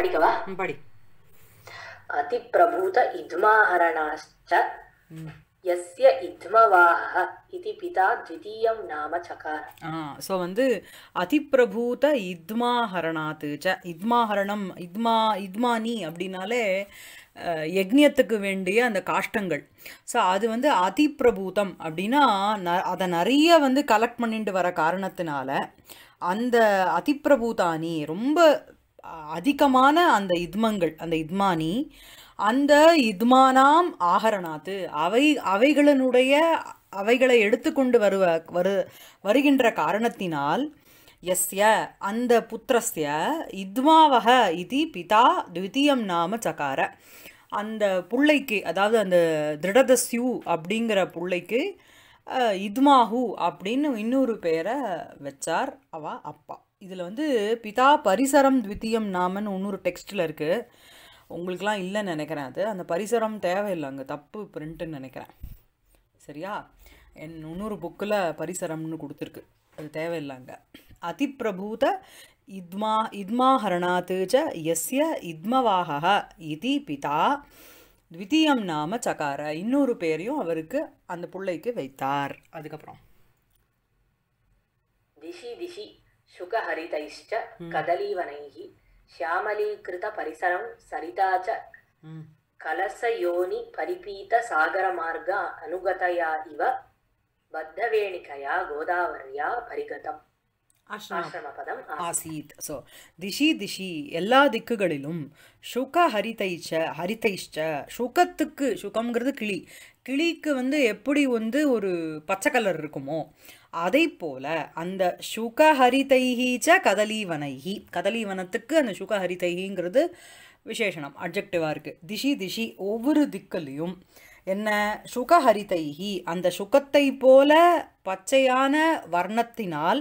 படிக்கவா? படி. அதிப்பிரபூத இத்மாஹரணாச்ச எஸ்ய இத்மவாஹ இதி பிதா த்விதீயம் நாம சகார ஸோ வந்து அதிப்பிரபூத இத்மாஹரணாத்து ச இத்மாஹரணம் இத்மா இத்மானி அப்படின்னாலே யக்ஞத்துக்கு வேண்டிய அந்த காஷ்டங்கள். ஸோ அது வந்து அதிப்பிரபூதம் அப்படின்னா ந அதை நிறைய வந்து கலெக்ட் பண்ணிட்டு வர காரணத்தினால அந்த அதிப்பிரபூதானி ரொம்ப அதிகமான அந்த இத்மங்கள் அந்த இத்மானி அந்த இத்மானாம் ஆகரணாத்து அவை அவைகளினுடைய அவைகளை எடுத்துக்கொண்டு வருவ வரு வருகின்ற காரணத்தினால் எஸ்ய அந்த புத்திரஸ்ய இத்மாவக இது பிதா த்விதீயம் நாம சகார. அந்த புள்ளைக்கு அதாவது அந்த திருடதஸ்யு அப்படிங்கிற புள்ளைக்கு இத்மாஹு அப்படின்னு இன்னொரு பேரை வச்சார் அவ அப்பா. இதில் வந்து பிதா பரிசரம் த்வித்தியம் நாமன்னு இன்னொரு டெக்ஸ்ட்டில் இருக்குது உங்களுக்கெலாம் இல்லைன்னு நினைக்கிறேன் அது. அந்த பரிசரம் தேவையில்லை அங்கே தப்பு பிரிண்ட்டுன்னு நினைக்கிறேன். சரியா? என் இன்னொரு புக்கில் பரிசரம்னு கொடுத்துருக்கு. அது தேவையில்லை அங்கே. அதிப்பிரபூத இத்மா இத்மாஹரணாத்து ச எஸ்ய இத்மவாகா இதி பிதா த்விதீயம் நாம சகார. இன்னொரு பேரையும் அவருக்கு அந்த பிள்ளைக்கு வைத்தார். அதுக்கப்புறம். திசி திசி சுகஹரிதைஷ்ட கதலீவனைகி ஷியாமலீகிருத பரிசரம் சரிதாச்ச கலசயோனி பரிபீத சாகர மார்க அனுகதயா இவ பத்தவேணிகயா கோதாவரியா பரிகதம் ஆசீத் ஸோ திஷி திஷி எல்லா திக்குகளிலும் சுக ஹரிதைச்ச ஹரிதைஷ்ட சுகத்துக்கு சுகம்ங்கிறது கிளி கிளிக்கு வந்து எப்படி வந்து ஒரு பச்சை கலர் இருக்குமோ அதை போல அந்த சுகஹரிதைஹி ச கதலீவனைஹி. கதலீவனத்துக்கு அந்த சுகஹரிதைஹிங்கிறது விசேஷனம் அப்ஜெக்டிவாக இருக்குது திஷி திஷி ஒவ்வொரு திக்கலையும் என்ன சுகஹரிதைஹி அந்த சுகத்தை போல பச்சையான வர்ணத்தினால்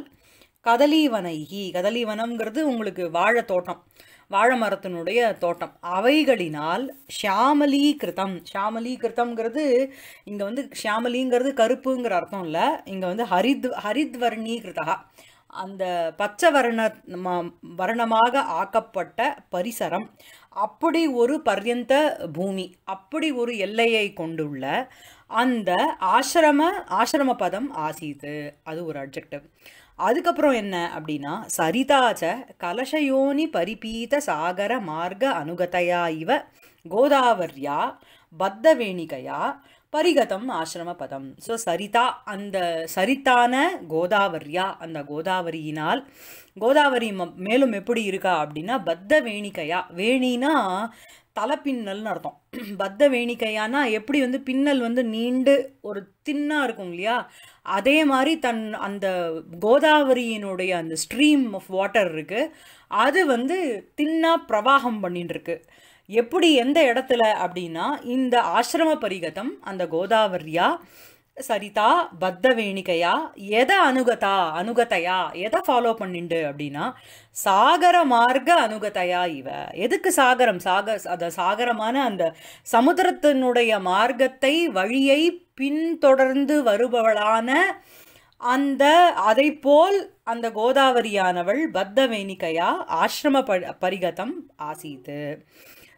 கதலீவனைகி கதலீவனம்ங்கிறது உங்களுக்கு வாழை தோட்டம் வாழை மரத்தினுடைய தோட்டம். அவைகளினால் ஷியாமலீகிருத்தம் ஷியாமலீகிருத்தம்ங்கிறது இங்கே வந்து ஷியாமலிங்கிறது கருப்புங்கிற அர்த்தம் இல்லை. இங்கே வந்து ஹரித் ஹரித்வர்ணீகிருதா அந்த பச்சை வர்ண ம- வர்ணமாக ஆக்கப்பட்ட பரிசரம். அப்படி ஒரு பர்யந்த பூமி அப்படி ஒரு எல்லையை கொண்டுள்ள அந்த ஆசிரம ஆசிரம பதம் ஆசீது. அது ஒரு அப்ஜெக்டிவ் அதுக்கப்புறம் என்ன அப்படின்னா சரிதாச்ச கலசயோனி பரிபீத சாகர மார்க்க அனுகதையா இவ கோதாவர்யா பத்தவேணிகையா பரிகதம் ஆசிரம பதம். ஸோ சரிதா அந்த சரித்தான கோதாவரியா அந்த கோதாவரியினால் கோதாவரி ம- மேலும் எப்படி இருக்கா அப்படின்னா பத்த வேணிக்கையா வேணினா தலைப்பின்னல்னு அர்த்தம். பத்த வேணிக்கையானா எப்படி வந்து பின்னல் வந்து நீண்டு ஒரு தின்னாக இருக்கும் இல்லையா? அதே மாதிரி தன் அந்த கோதாவரியினுடைய அந்த ஸ்ட்ரீம் ஆஃப் வாட்டர் இருக்குது அது வந்து தின்னாக பிரவாகம் பண்ணிட்டு இருக்கு எப்படி எந்த இடத்துல அப்படின்னா இந்த ஆசிரம பரிகதம் அந்த கோதாவரியாக சரிதா பத்த வேணிக்கையா எதை அனுகதா அனுகதையா எதை ஃபாலோ பண்ணிண்டு அப்படின்னா சாகர மார்க்க அனுகதையா இவ. எதுக்கு சாகரம்? சாக அந்த சாகரமான அந்த சமுத்திரத்தினுடைய மார்க்கத்தை வழியை பின்தொடர்ந்து வருபவளான அந்த அதைப்போல் அந்த கோதாவரியானவள் பத்த வேணிக்கையா ஆசிரம ப பரிகதம் ஆசீத்து.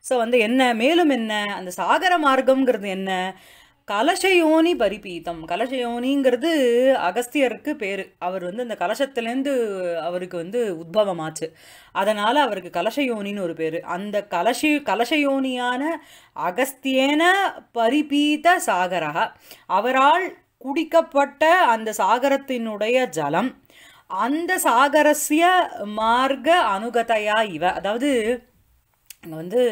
ஸோ வந்து என்ன மேலும் என்ன அந்த சாகர மார்க்கம்ங்கிறது என்ன? கலசயோனி பரிபீதம் கலசயோனிங்கிறது அகஸ்தியருக்கு பேர். அவர் வந்து அந்த கலசத்துலேருந்து அவருக்கு வந்து உத்பவமாச்சு. அதனால் அவருக்கு கலசயோனின்னு ஒரு பேர். அந்த கலசி கலசயோனியான அகஸ்தியேன பரிபீத சாகரக அவரால் குடிக்கப்பட்ட அந்த சாகரத்தினுடைய ஜலம். அந்த சாகரஸ்ய மார்க்க அனுகதையா இவ. அதாவது அங்கே வந்து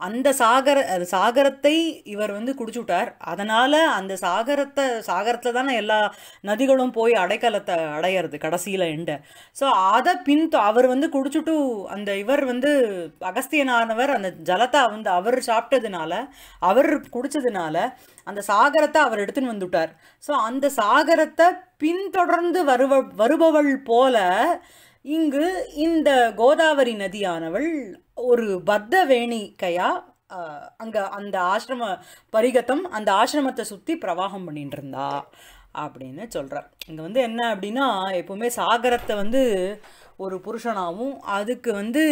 அந்த சாகர அது சாகரத்தை இவர் வந்து குடிச்சுட்டார். அதனால் அந்த சாகரத்தை சாகரத்தில் தானே எல்லா நதிகளும் போய் அடைக்கலத்தை அடையிறது கடைசியில் எண்ட. ஸோ அதை பின் அவர் வந்து குடிச்சுட்டு அந்த இவர் வந்து அகஸ்தியனானவர் அந்த ஜலத்தை வந்து அவர் சாப்பிட்டதுனால அவர் குடித்ததுனால அந்த சாகரத்தை அவர் எடுத்துன்னு வந்துட்டார். ஸோ அந்த சாகரத்தை பின்தொடர்ந்து வருவ வருபவள் போல இங்கு இந்த கோதாவரி நதியானவள் ஒரு பத்த வேணிக்கையா அங்கே அந்த ஆசிரம பரிகத்தம் அந்த ஆசிரமத்தை சுற்றி பிரவாகம் பண்ணிட்டு இருந்தா அப்படின்னு சொல்கிறேன் இங்கே வந்து என்ன அப்படின்னா எப்போவுமே சாகரத்தை வந்து ஒரு புருஷனாகவும் அதுக்கு வந்து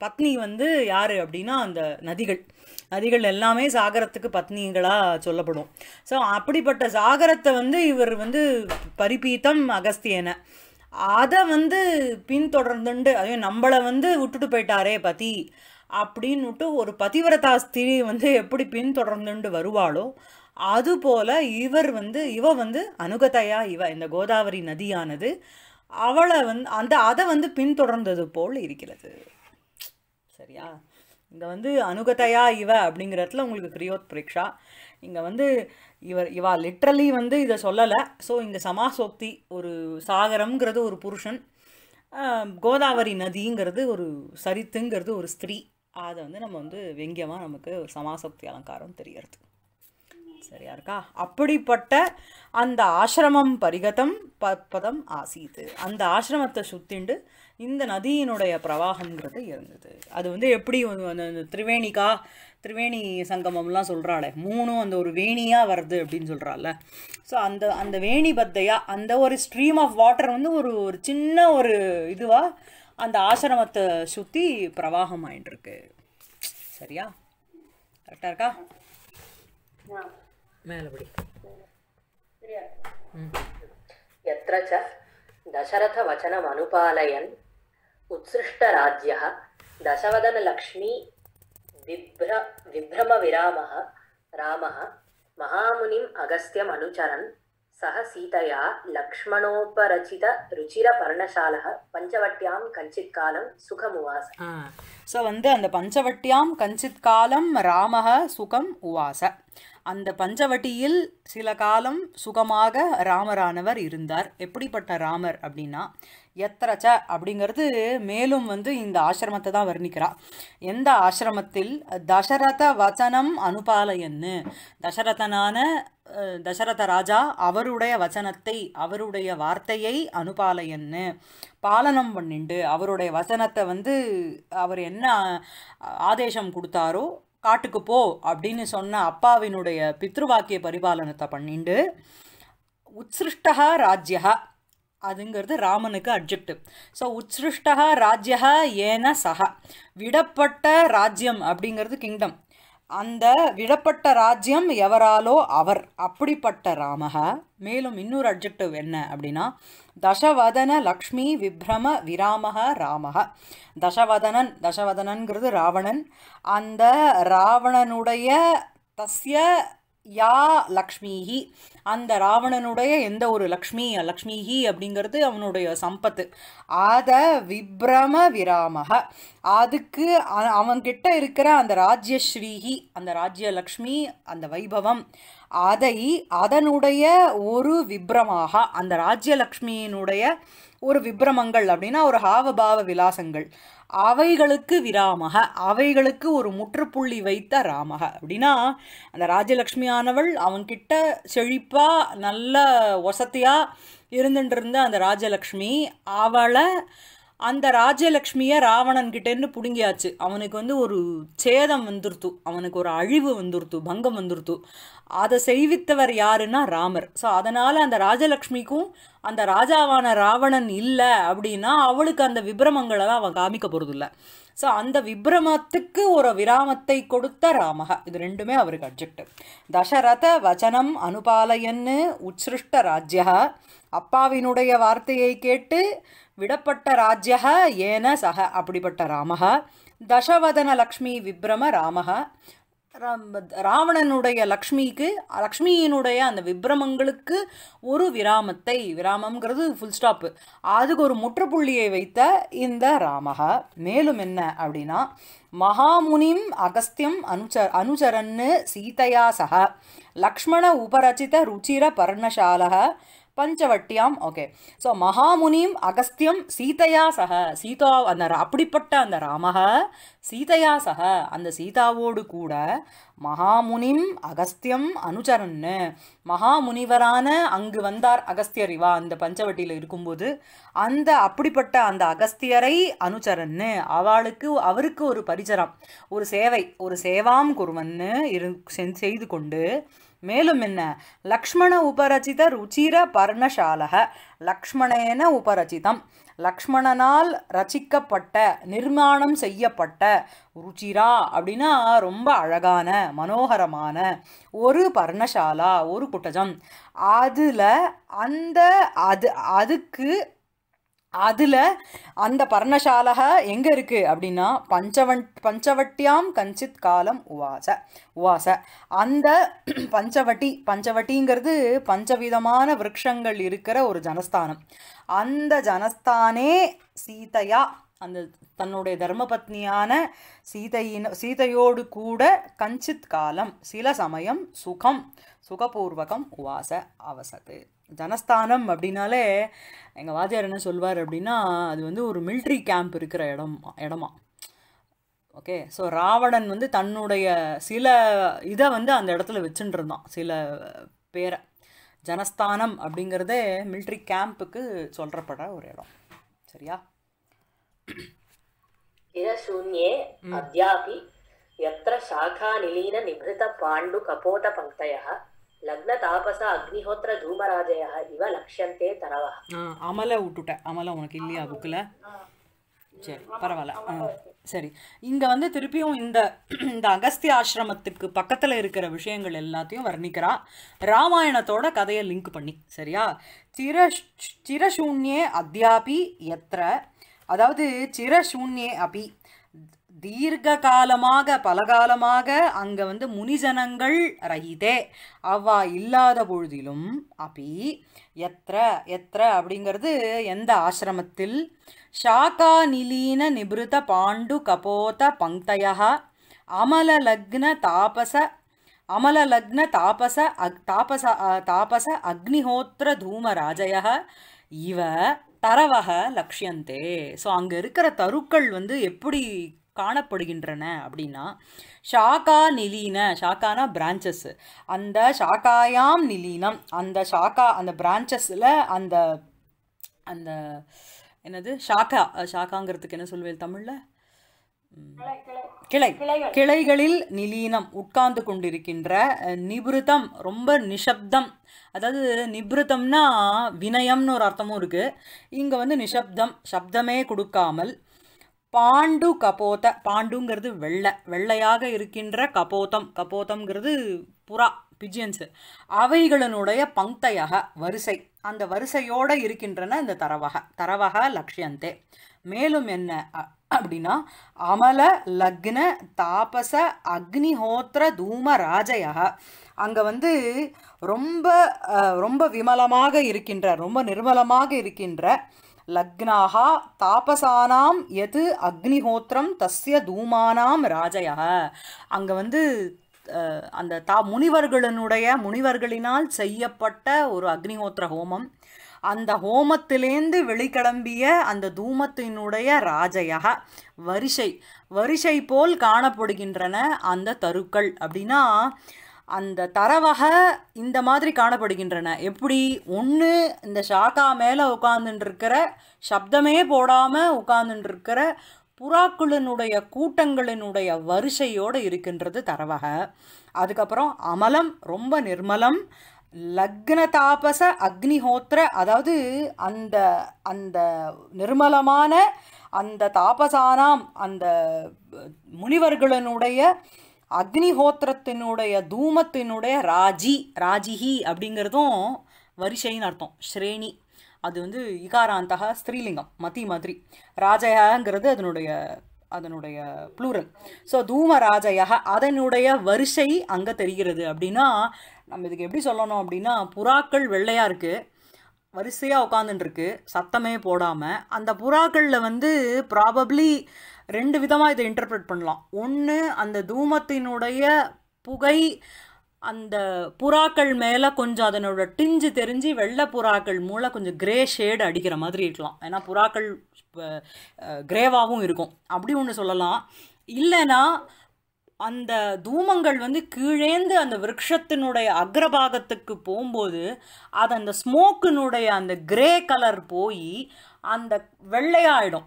பத்னி வந்து யார் அப்படின்னா அந்த நதிகள். நதிகள் எல்லாமே சாகரத்துக்கு பத்னிகளாக சொல்லப்படும். ஸோ அப்படிப்பட்ட சாகரத்தை வந்து இவர் வந்து பரிபீத்தம் அகஸ்தியனை. அதை வந்து பின்தொடர்ந்துண்டு அதையும் நம்மளை வந்து விட்டுட்டு போயிட்டாரே பதி அப்படின்னுட்டு ஒரு பதிவிரதா ஸ்திரீ வந்து எப்படி பின்தொடர்ந்துண்டு வருவாளோ அதுபோல் இவர் வந்து இவ வந்து அனுகதையா இவ இந்த கோதாவரி நதியானது அவளை வந்து அந்த அதை வந்து பின்தொடர்ந்தது போல் இருக்கிறது. சரியா? இங்கே வந்து அனுகதையா இவ அப்படிங்கிற இடத்துல உங்களுக்கு கிரியோத் பிரேக்ஷா இங்கே வந்து இவர் இவா லிட்ரலி வந்து இதை சொல்லலை. ஸோ இங்கே சமாசோக்தி ஒரு சாகரம்ங்கிறது ஒரு புருஷன். கோதாவரி நதிங்கிறது ஒரு சரித்துங்கிறது ஒரு ஸ்திரீ. அதை வந்து நம்ம வந்து வெங்கியமாக நமக்கு சமாசக்தி அலங்காரம் தெரியறது. சரியா இருக்கா? அப்படிப்பட்ட அந்த ஆசிரமம் பரிகதம் ப பதம் ஆசீது. அந்த ஆசிரமத்தை சுத்திண்டு இந்த நதியினுடைய பிரவாகம்ங்கிறது இருந்தது. அது வந்து எப்படி அந்த திரிவேணிகா திரிவேணி சங்கமம்லாம் சொல்கிறாளே மூணும் அந்த ஒரு வேணியாக வருது அப்படின்னு சொல்கிறாள்ல ஸோ அந்த அந்த வேணி பத்தையா அந்த ஒரு ஸ்ட்ரீம் ஆஃப் வாட்டர் வந்து ஒரு ஒரு சின்ன ஒரு இதுவாக அந்த ஆசிரமத்தை சுற்றி பிரவாகம் ஆயிட்டுருக்கு சரியா கரெக்டாக இருக்கா மேலபடி यत्र च दशरथवचनमनुपालयन् उत्सृष्टराज्यः दशवदनलक्ष्मी बिभ्र विभ्रमविरामः रामः महामुनिम् अगस्त्यम् अनुचरन् सः सीतया लक्ष्मणोपरचितरुचिरपर्णशालः पञ्चवट्यां कञ्चित्कालं सुखमुवास। ஸோ வந்து அந்த பஞ்சவட்டியாம் கஞ்சித் காலம் ராமக சுகம் உவாச. அந்த பஞ்சவட்டியில் சில காலம் சுகமாக ராமரானவர் இருந்தார். எப்படிப்பட்ட ராமர் அப்படின்னா எத்தரச்ச அப்படிங்கிறது மேலும் வந்து இந்த ஆசிரமத்தை தான் வர்ணிக்கிறா. எந்த ஆசிரமத்தில்? தசரத வச்சனம் அனுபாலயன்னு. தசரதனான தசரத ராஜா அவருடைய வச்சனத்தை அவருடைய வார்த்தையை அனுபாலயன்னு. பாலனம் பண்ணிண்டு அவருடைய வசனத்தை வந்து அவர் என்ன ஆதேசம் கொடுத்தாரோ காட்டுக்கு போ அப்படின்னு சொன்ன அப்பாவினுடைய பித்ருவாக்கிய பரிபாலனத்தை பண்ணிண்டு உத்ஸ்ருஷ்டா ராஜ்யா அதுங்கிறது ராமனுக்கு அப்ஜெக்டிவ் ஸோ உத்ஸ்ருஷ்டா ராஜ்யா ஏன சக விடப்பட்ட ராஜ்யம் அப்படிங்கிறது கிங்டம் அந்த விடப்பட்ட ராஜ்யம் எவராலோ அவர். அப்படிப்பட்ட ராமக மேலும் இன்னொரு அப்ஜெக்டிவ் என்ன அப்படின்னா தசவதன லக்ஷ்மி விப்ரம விராமக ராமக தசவதனன் தசவதனன்கிறது ராவணன். அந்த ராவணனுடைய தஸ்ய யா லக்ஷ்மிஹி. அந்த ராவணனுடைய எந்த ஒரு லக்ஷ்மி லக்ஷ்மிஹி அப்படிங்கிறது அவனுடைய சம்பத்து. அத விப்ரம விராமக அதுக்கு அவன்கிட்ட இருக்கிற அந்த ராஜ்யஸ்ரீஹி அந்த ராஜ்யலக்ஷ்மி அந்த வைபவம் அதை அதனுடைய ஒரு விப்ரமாக அந்த ராஜ்யலக்ஷ்மியினுடைய ஒரு விப்ரமங்கள் அப்படின்னா ஒரு ஹாவபாவ விலாசங்கள். அவைகளுக்கு விராமக அவைகளுக்கு ஒரு முற்றுப்புள்ளி வைத்த ராமக. அப்படின்னா அந்த ராஜலக்ஷ்மியானவள் அவன்கிட்ட செழிப்பா நல்ல வசதியா இருந்துட்டு இருந்த அந்த ராஜலக்ஷ்மி அவளை அந்த ராஜலக்ஷ்மியை ராவணன்கிட்டேருந்து பிடுங்கியாச்சு. அவனுக்கு வந்து ஒரு சேதம் வந்துருத்து. அவனுக்கு ஒரு அழிவு வந்துருத்து பங்கம் வந்துருத்து. அதை செய்வித்தவர் யாருன்னா ராமர். ஸோ அதனால் அந்த ராஜலக்ஷ்மிக்கும் அந்த ராஜாவான ராவணன் இல்லை அப்படின்னா அவளுக்கு அந்த விப்ரமங்களெல்லாம் அவன் காமிக்க போகிறதில்ல ஸோ அந்த விப்ரமத்துக்கு ஒரு விராமத்தை கொடுத்த ராமக. இது ரெண்டுமே அவருக்கு அப்ஜெக்டிவ் தசரத வச்சனம் அனுபாலயன்னு உச்சிருஷ்ட ராஜ்யா அப்பாவினுடைய வார்த்தையை கேட்டு விடப்பட்ட ராஜ்யக ஏன சக அப்படிப்பட்ட ராமக தசவதன லக்ஷ்மி விப்ரம ராமக ராம்- ராவணனுடைய லக்ஷ்மிக்கு லக்ஷ்மியினுடைய அந்த விப்ரமங்களுக்கு ஒரு விராமத்தை விராமம்ங்கிறது ஃபுல் ஸ்டாப்பு அதுக்கு ஒரு முற்றுப்புள்ளியை வைத்த இந்த ராமக மேலும் என்ன அப்படின்னா மகாமுனிம் அகஸ்தியம் அனுச்ச அனுச்சரன்னு சீதையா சக லக்ஷ்மண உபரச்சித ருச்சிர பர்ணசாலக பஞ்சவட்டியாம். ஓகே ஸோ மகாமுனிம் அகஸ்தியம் சீதையா சக. சீதா அந்த அப்படிப்பட்ட அந்த ராமக சீதையா சக. அந்த சீதாவோடு கூட மகாமுனிம் அகஸ்தியம் அனுச்சரன்னு மகாமுனிவரான அங்கு வந்தார் அகஸ்தியர். இவா அந்த பஞ்சவட்டியில் இருக்கும்போது அந்த அப்படிப்பட்ட அந்த அகஸ்தியரை அனுச்சரன்னு அவளுக்கு அவருக்கு ஒரு பரிச்சரம் ஒரு சேவை ஒரு சேவாம் குருவன்னு இரு செய்து கொண்டு மேலும் என்ன? லக்ஷ்மண உபரச்சித ருச்சிர பர்ணசாலக. லக்ஷ்மணேன உபரச்சிதம். லக்ஷ்மணனால் ரச்சிக்கப்பட்ட நிர்மாணம் செய்யப்பட்ட ருச்சிரா அப்படின்னா ரொம்ப அழகான மனோகரமான ஒரு பர்ணசாலா ஒரு குட்டஜம் அதில் அந்த அது அதுக்கு அதில் அந்த பர்ணசாலக எங்கே இருக்குது அப்படின்னா பஞ்சவன் பஞ்சவட்டியாம் கஞ்சித் காலம் உவாச. உவாச. அந்த பஞ்சவட்டி பஞ்சவட்டிங்கிறது பஞ்சவிதமான விரக்ஷங்கள் இருக்கிற ஒரு ஜனஸ்தானம். அந்த ஜனஸ்தானே சீதையா அந்த தன்னுடைய தர்மபத்னியான சீதையின் சீதையோடு கூட கஞ்சித் காலம் சில சமயம் சுகம் சுகபூர்வகம் உவாச அவசது. ஜனஸ்தானம் அப்படின்னாலே எங்கள் வாத்தியார் என்ன சொல்வார் அப்படின்னா அது வந்து ஒரு மில்ட்ரி கேம்ப் இருக்கிற இடம் இடமா. ஓகே ஸோ ராவணன் வந்து தன்னுடைய சில இதை வந்து அந்த இடத்துல வச்சுட்டுருந்தான் சில பேரை. ஜனஸ்தானம் அப்படிங்கிறதே மில்ட்ரி கேம்புக்கு சொல்கிறப்பட ஒரு இடம். சரியா? தினசூன்யே அத்தியாபி எத்த சாகா நிலீன நிபிருத பாண்டு கபோத பங்கய ಲಗ್ನ ತಾಪಸ ಅಗ್ನಿಹೋತ್ರ ಧೂಮರಾಜಯ ಇವ ಲಕ್ಷ್ಯಂತೆ ತರವ. ಅಮಲ ಊಟುಟ ಅಮಲ உனக்கு இல்லையா புக்கில் சரி பரவாயில்ல சரி இங்கே வந்து திருப்பியும் இந்த இந்த அகஸ்திய ஆசிரமத்துக்கு பக்கத்தில் இருக்கிற விஷயங்கள் எல்லாத்தையும் வர்ணிக்கிறா ராமாயணத்தோட கதையை லிங்க் பண்ணி சரியா சிர சிரசூன்யே அத்தியாபி எத்திர அதாவது சிரசூன்யே அபி தீர்க்க காலமாக பலகாலமாக அங்கே வந்து முனிஜனங்கள் ரஹிதே. அவ்வா இல்லாத பொழுதிலும் அப்பி எத்திர எத்திர அப்படிங்கிறது எந்த ஆசிரமத்தில்? ஷாக்கா நிலீன நிபிருத பாண்டு கபோத பங்க்தய. அமலலக்ன தாபச அமலலக்ன தாபச அக் தாபச தாபச அக்னிஹோத்திர தூமராஜய. இவ தரவக லக்ஷியந்தே. ஸோ அங்கே இருக்கிற தருக்கள் வந்து எப்படி காணப்படுகின்றன அப்படின்னா ஷாக்கா நிலீன ஷாக்கானா பிரான்ச்சஸ் அந்த ஷாக்காயாம் நிலீனம் அந்த ஷாக்கா அந்த பிரான்ச்சஸில் அந்த அந்த என்னது? ஷாக்கா ஷாக்காங்கிறதுக்கு என்ன சொல்வேன் தமிழில்? கிளை கிளைகளில் நிலீனம் உட்கார்ந்து கொண்டிருக்கின்ற அஹ், நிபிருதம் ரொம்ப நிஷப்தம் அதாவது நிபிருதம்னா வினயம்னு ஒரு அர்த்தமும் இருக்கு. இங்க வந்து நிஷப்தம் சப்தமே கொடுக்காமல் பாண்டு கபோத பாண்டுங்கிறது வெள்ளை வெள்ளையாக இருக்கின்ற கபோதம். கபோதம்ங்கிறது புறா பிஜியன்ஸு. அவைகளினுடைய பங்கையாக வரிசை. அந்த வரிசையோடு இருக்கின்றன இந்த தரவக. தரவக லக்ஷியந்தே. மேலும் என்ன அப்படின்னா அமல லக்ன தாபச அக்னிஹோத்திர தூம ராஜயக. அங்கே வந்து ரொம்ப ரொம்ப விமலமாக இருக்கின்ற ரொம்ப நிர்மலமாக இருக்கின்ற லக்னாக தாபசானாம் எது அக்னிஹோத்திரம் தஸ்ய தூமானாம் ராஜய. அங்கே வந்து அந்த தா முனிவர்களினுடைய முனிவர்களினால் செய்யப்பட்ட ஒரு அக்னிஹோத்திர ஹோமம். அந்த ஹோமத்திலேந்து வெளிக்கிளம்பிய அந்த தூமத்தினுடைய ராஜையாக வரிசை வரிசை போல் காணப்படுகின்றன அந்த தருக்கள். அப்படின்னா அந்த தரவக இந்த மாதிரி காணப்படுகின்றன. எப்படி? ஒன்று இந்த ஷாக்கா மேலே உட்கார்ந்துட்டுருக்கிற சப்தமே போடாமல் உட்கார்ந்துட்டுருக்கிற புறாக்களினுடைய கூட்டங்களினுடைய வரிசையோடு இருக்கின்றது தரவக. அதுக்கப்புறம் அமலம் ரொம்ப நிர்மலம் லக்ன தாபச அக்னிஹோத்திர அதாவது அந்த அந்த நிர்மலமான அந்த தாபசானாம் அந்த முனிவர்களினுடைய அக்னிஹோத்திரத்தினுடைய தூமத்தினுடைய ராஜி ராஜிஹி அப்படிங்கிறதும் வரிசைன்னு அர்த்தம். ஸ்ரேணி. அது வந்து இகாராந்தக ஸ்திரீலிங்கம் மதி மாதிரி. ராஜயாங்கிறது அதனுடைய அதனுடைய ப்ளூரல் ஸோ தூம ராஜயக அதனுடைய வரிசை அங்கே தெரிகிறது அப்படின்னா நம்ம இதுக்கு எப்படி சொல்லணும் அப்படின்னா புறாக்கள் வெள்ளையாக இருக்குது வரிசையாக உட்காந்துட்டுருக்கு சத்தமே போடாமல் அந்த புறாக்களில் வந்து ப்ராபப்ளி ரெண்டு விதமாக இதை இன்டர்பிரட் பண்ணலாம். ஒன்று அந்த தூமத்தினுடைய புகை அந்த புறாக்கள் மேலே கொஞ்சம் அதனோட டிஞ்சு தெரிஞ்சு வெள்ளை புறாக்கள் மூலம் கொஞ்சம் கிரே ஷேடு அடிக்கிற மாதிரி இருக்கலாம். ஏன்னா புறாக்கள் கிரேவாகவும் இருக்கும். அப்படி ஒன்று சொல்லலாம். இல்லைன்னா அந்த தூமங்கள் வந்து கீழேந்து அந்த விரக்ஷத்தினுடைய அக்ரபாகத்துக்கு போகும்போது அது அந்த ஸ்மோக்கினுடைய அந்த கிரே கலர் போய் அந்த வெள்ளையாயிடும்.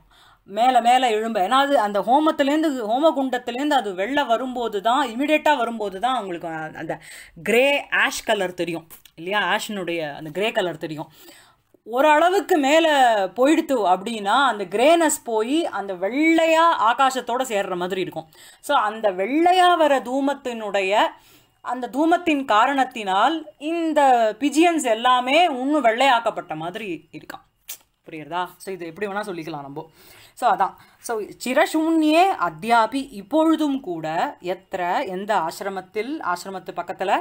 மேலே மேலே எழும்ப. ஏன்னா அது அந்த ஹோமத்துலேருந்து ஹோமகுண்டத்துலேருந்து அது வெளில வரும்போது தான் இமிடியேட்டாக வரும்போது தான் அவங்களுக்கு அந்த கிரே ஆஷ் கலர் தெரியும். இல்லையா? ஆஷினுடைய அந்த கிரே கலர் தெரியும். ஓரளவுக்கு மேலே போயிடுத்து அப்படின்னா அந்த கிரேனஸ் போய் அந்த வெள்ளையாக ஆகாசத்தோடு சேர்ற மாதிரி இருக்கும். ஸோ அந்த வெள்ளையாக வர தூமத்தினுடைய அந்த தூமத்தின் காரணத்தினால் இந்த பிஜியன்ஸ் எல்லாமே இன்னும் வெள்ளையாக்கப்பட்ட மாதிரி இருக்கான் புரியுறதா? ஸோ இது எப்படி வேணால் சொல்லிக்கலாம் நம்ம. ஸோ அதான். ஸோ சிரசூன்யே அத்தியாபி இப்பொழுதும் கூட எத்திர எந்த ஆசிரமத்தில் ஆசிரமத்து பக்கத்தில்?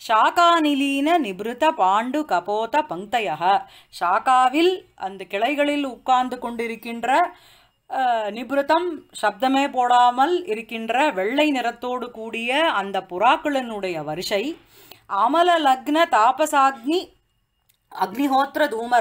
ஷாகாநிலீன நிபிருத பாண்டு கபோத பங்கையக ஷாக்காவில் அந்த கிளைகளில் உட்கார்ந்து கொண்டிருக்கின்ற நிபுரதம் நிபிருத்தம் சப்தமே போடாமல் இருக்கின்ற வெள்ளை நிறத்தோடு கூடிய அந்த புறாக்களினுடைய வரிசை அமல லக்ன தாபசாக்னி அக்னிஹோத்திர தூம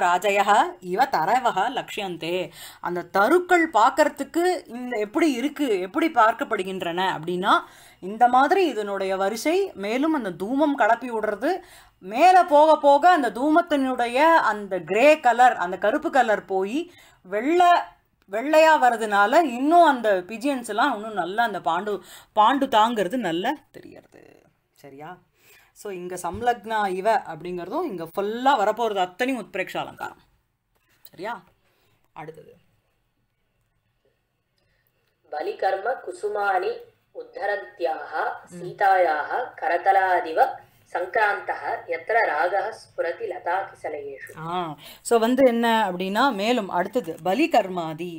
இவ தரவக லட்சியந்தே அந்த தருக்கள் பார்க்கறதுக்கு இந்த எப்படி இருக்கு எப்படி பார்க்கப்படுகின்றன அப்படின்னா இந்த மாதிரி இதனுடைய வரிசை மேலும் அந்த தூமம் கலப்பி விடுறது. மேலே போக போக அந்த தூமத்தினுடைய அந்த கிரே கலர் அந்த கருப்பு கலர் போய் வெள்ளை வெள்ளையாக வர்றதுனால இன்னும் அந்த பிஜியன்ஸ்லாம் இன்னும் நல்லா அந்த பாண்டு பாண்டு தாங்கிறது நல்லா தெரியறது சரியா? ஸோ இங்கே சம்லக்னா இவ அப்படிங்கிறதும் இங்கே ஃபுல்லாக வரப்போகிறது அத்தனையும் உத்பிரேக்ஷ அலங்காரம் சரியா? அடுத்தது. பலிகர்ம குசுமானி உத்தரத்யாக சீதாயாக கரதலாதிவ சங்கிராந்தக ஸோ வந்து என்ன அப்படின்னா மேலும் அடுத்தது பலி கர்மாதி.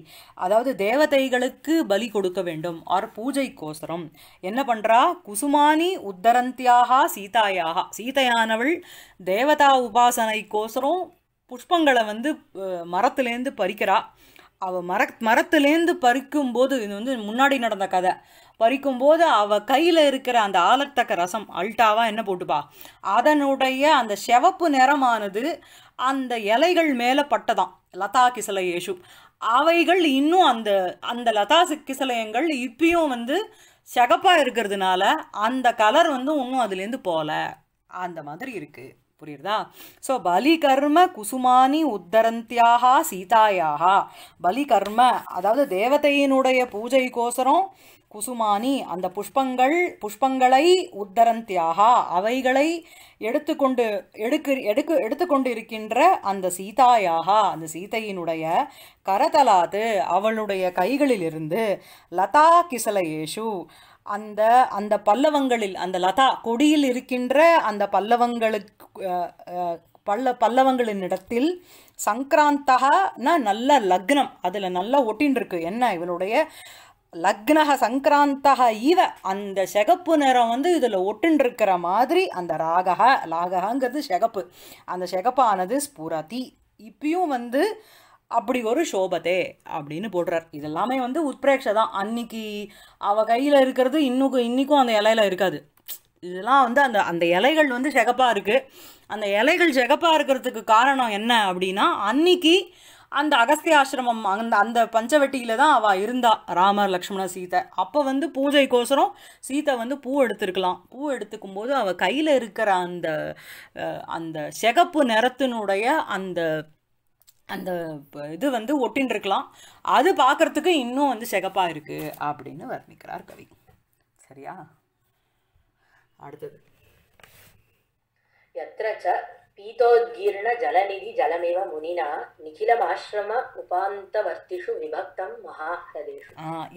அதாவது தேவதைகளுக்கு பலி கொடுக்க வேண்டும். ஆர் பூஜைக்கோசரம். என்ன பண்ணுறா குசுமானி உத்தரந்தியாக சீதாயாக. சீதையானவள் தேவதா உபாசனைக்கோசரம் புஷ்பங்களை வந்து மரத்துலேருந்து பறிக்கிறா. அவள் மர மரத்துலேருந்து பறிக்கும்போது இது வந்து முன்னாடி நடந்த கதை. பறிக்கும்போது அவ கையில் இருக்கிற அந்த ஆலத்தக்க ரசம் அல்டாவா என்ன போட்டுப்பா? அதனுடைய அந்த சிவப்பு நிறமானது அந்த இலைகள் மேலே பட்டதாம் லதா கிசலயேஷு அவைகள் இன்னும் அந்த அந்த லதா கிசலயங்கள் இப்பயும் வந்து சிகப்பாக இருக்கிறதுனால அந்த கலர் வந்து இன்னும் அதுலேருந்து போகல அந்த மாதிரி இருக்கு. புரியுறதா? ஸோ பலி கர்ம குசுமானி உத்தரந்தியாக சீதாயாக. பலி கர்ம அதாவது தேவதையினுடைய பூஜைக்கோசரம் குசுமானி அந்த புஷ்பங்கள் புஷ்பங்களை உத்தரந்தியாக அவைகளை எடுத்துக்கொண்டு எடுக்கு எடுக்கு எடுத்துக்கொண்டு இருக்கின்ற அந்த சீதாயாகா அந்த சீதையினுடைய கரதலாது அவளுடைய கைகளிலிருந்து லதா கிசலயேஷு அந்த அந்த பல்லவங்களில் அந்த லதா கொடியில் இருக்கின்ற அந்த பல்லவங்களுக்கு பல்ல பல்லவங்களின் இடத்தில் பல்லவங்களினிடத்தில் நல்ல லக்னம் அதில் நல்லா ஒட்டின்னு இருக்கு என்ன? இவளுடைய லக்னக சங்கராந்தக ஈவ அந்த சிகப்பு நிறம் வந்து இதில் ஒட்டுன்ட்ருக்கிற மாதிரி அந்த ராகக லாகங்கிறது சிகப்பு. அந்த சிகப்பானது ஸ்புரதி. இப்பயும் வந்து அப்படி ஒரு சோபதே அப்படின்னு போடுறார். இதெல்லாமே வந்து உத்பிரேக்ஷ தான். அன்னைக்கு அவ கையில் இருக்கிறது இன்னுக்கும் இன்றைக்கும் அந்த இலையில இருக்காது. இதெல்லாம் வந்து அந்த அந்த இலைகள் வந்து சிகப்பாக இருக்குது அந்த இலைகள் சிகப்பாக இருக்கிறதுக்கு காரணம் என்ன அப்படின்னா அன்னைக்கு அந்த அகஸ்திய ஆசிரமம் அந்த அந்த பஞ்சவட்டியில தான் அவள் இருந்தா ராமர் லக்ஷ்மண சீதை. அப்போ வந்து பூஜைக்கோசரம் சீதை வந்து பூ எடுத்திருக்கலாம். பூ எடுத்துக்கும் போது அவள் கையில் இருக்கிற அந்த அந்த சிகப்பு நிறத்தினுடைய அந்த அந்த இது வந்து ஒட்டின்னுருக்கலாம் அது பார்க்கறதுக்கு இன்னும் வந்து சிகப்பாக இருக்கு அப்படின்னு வர்ணிக்கிறார் கவி. சரியா? அடுத்தது. பீதோத்கீர்ண ஜலநிதி ஜலமிவ முனினா நிகிலமாசிரம உபாந்தவர்த்திஷு விபக்தம் மகாஹ்ரதேஷு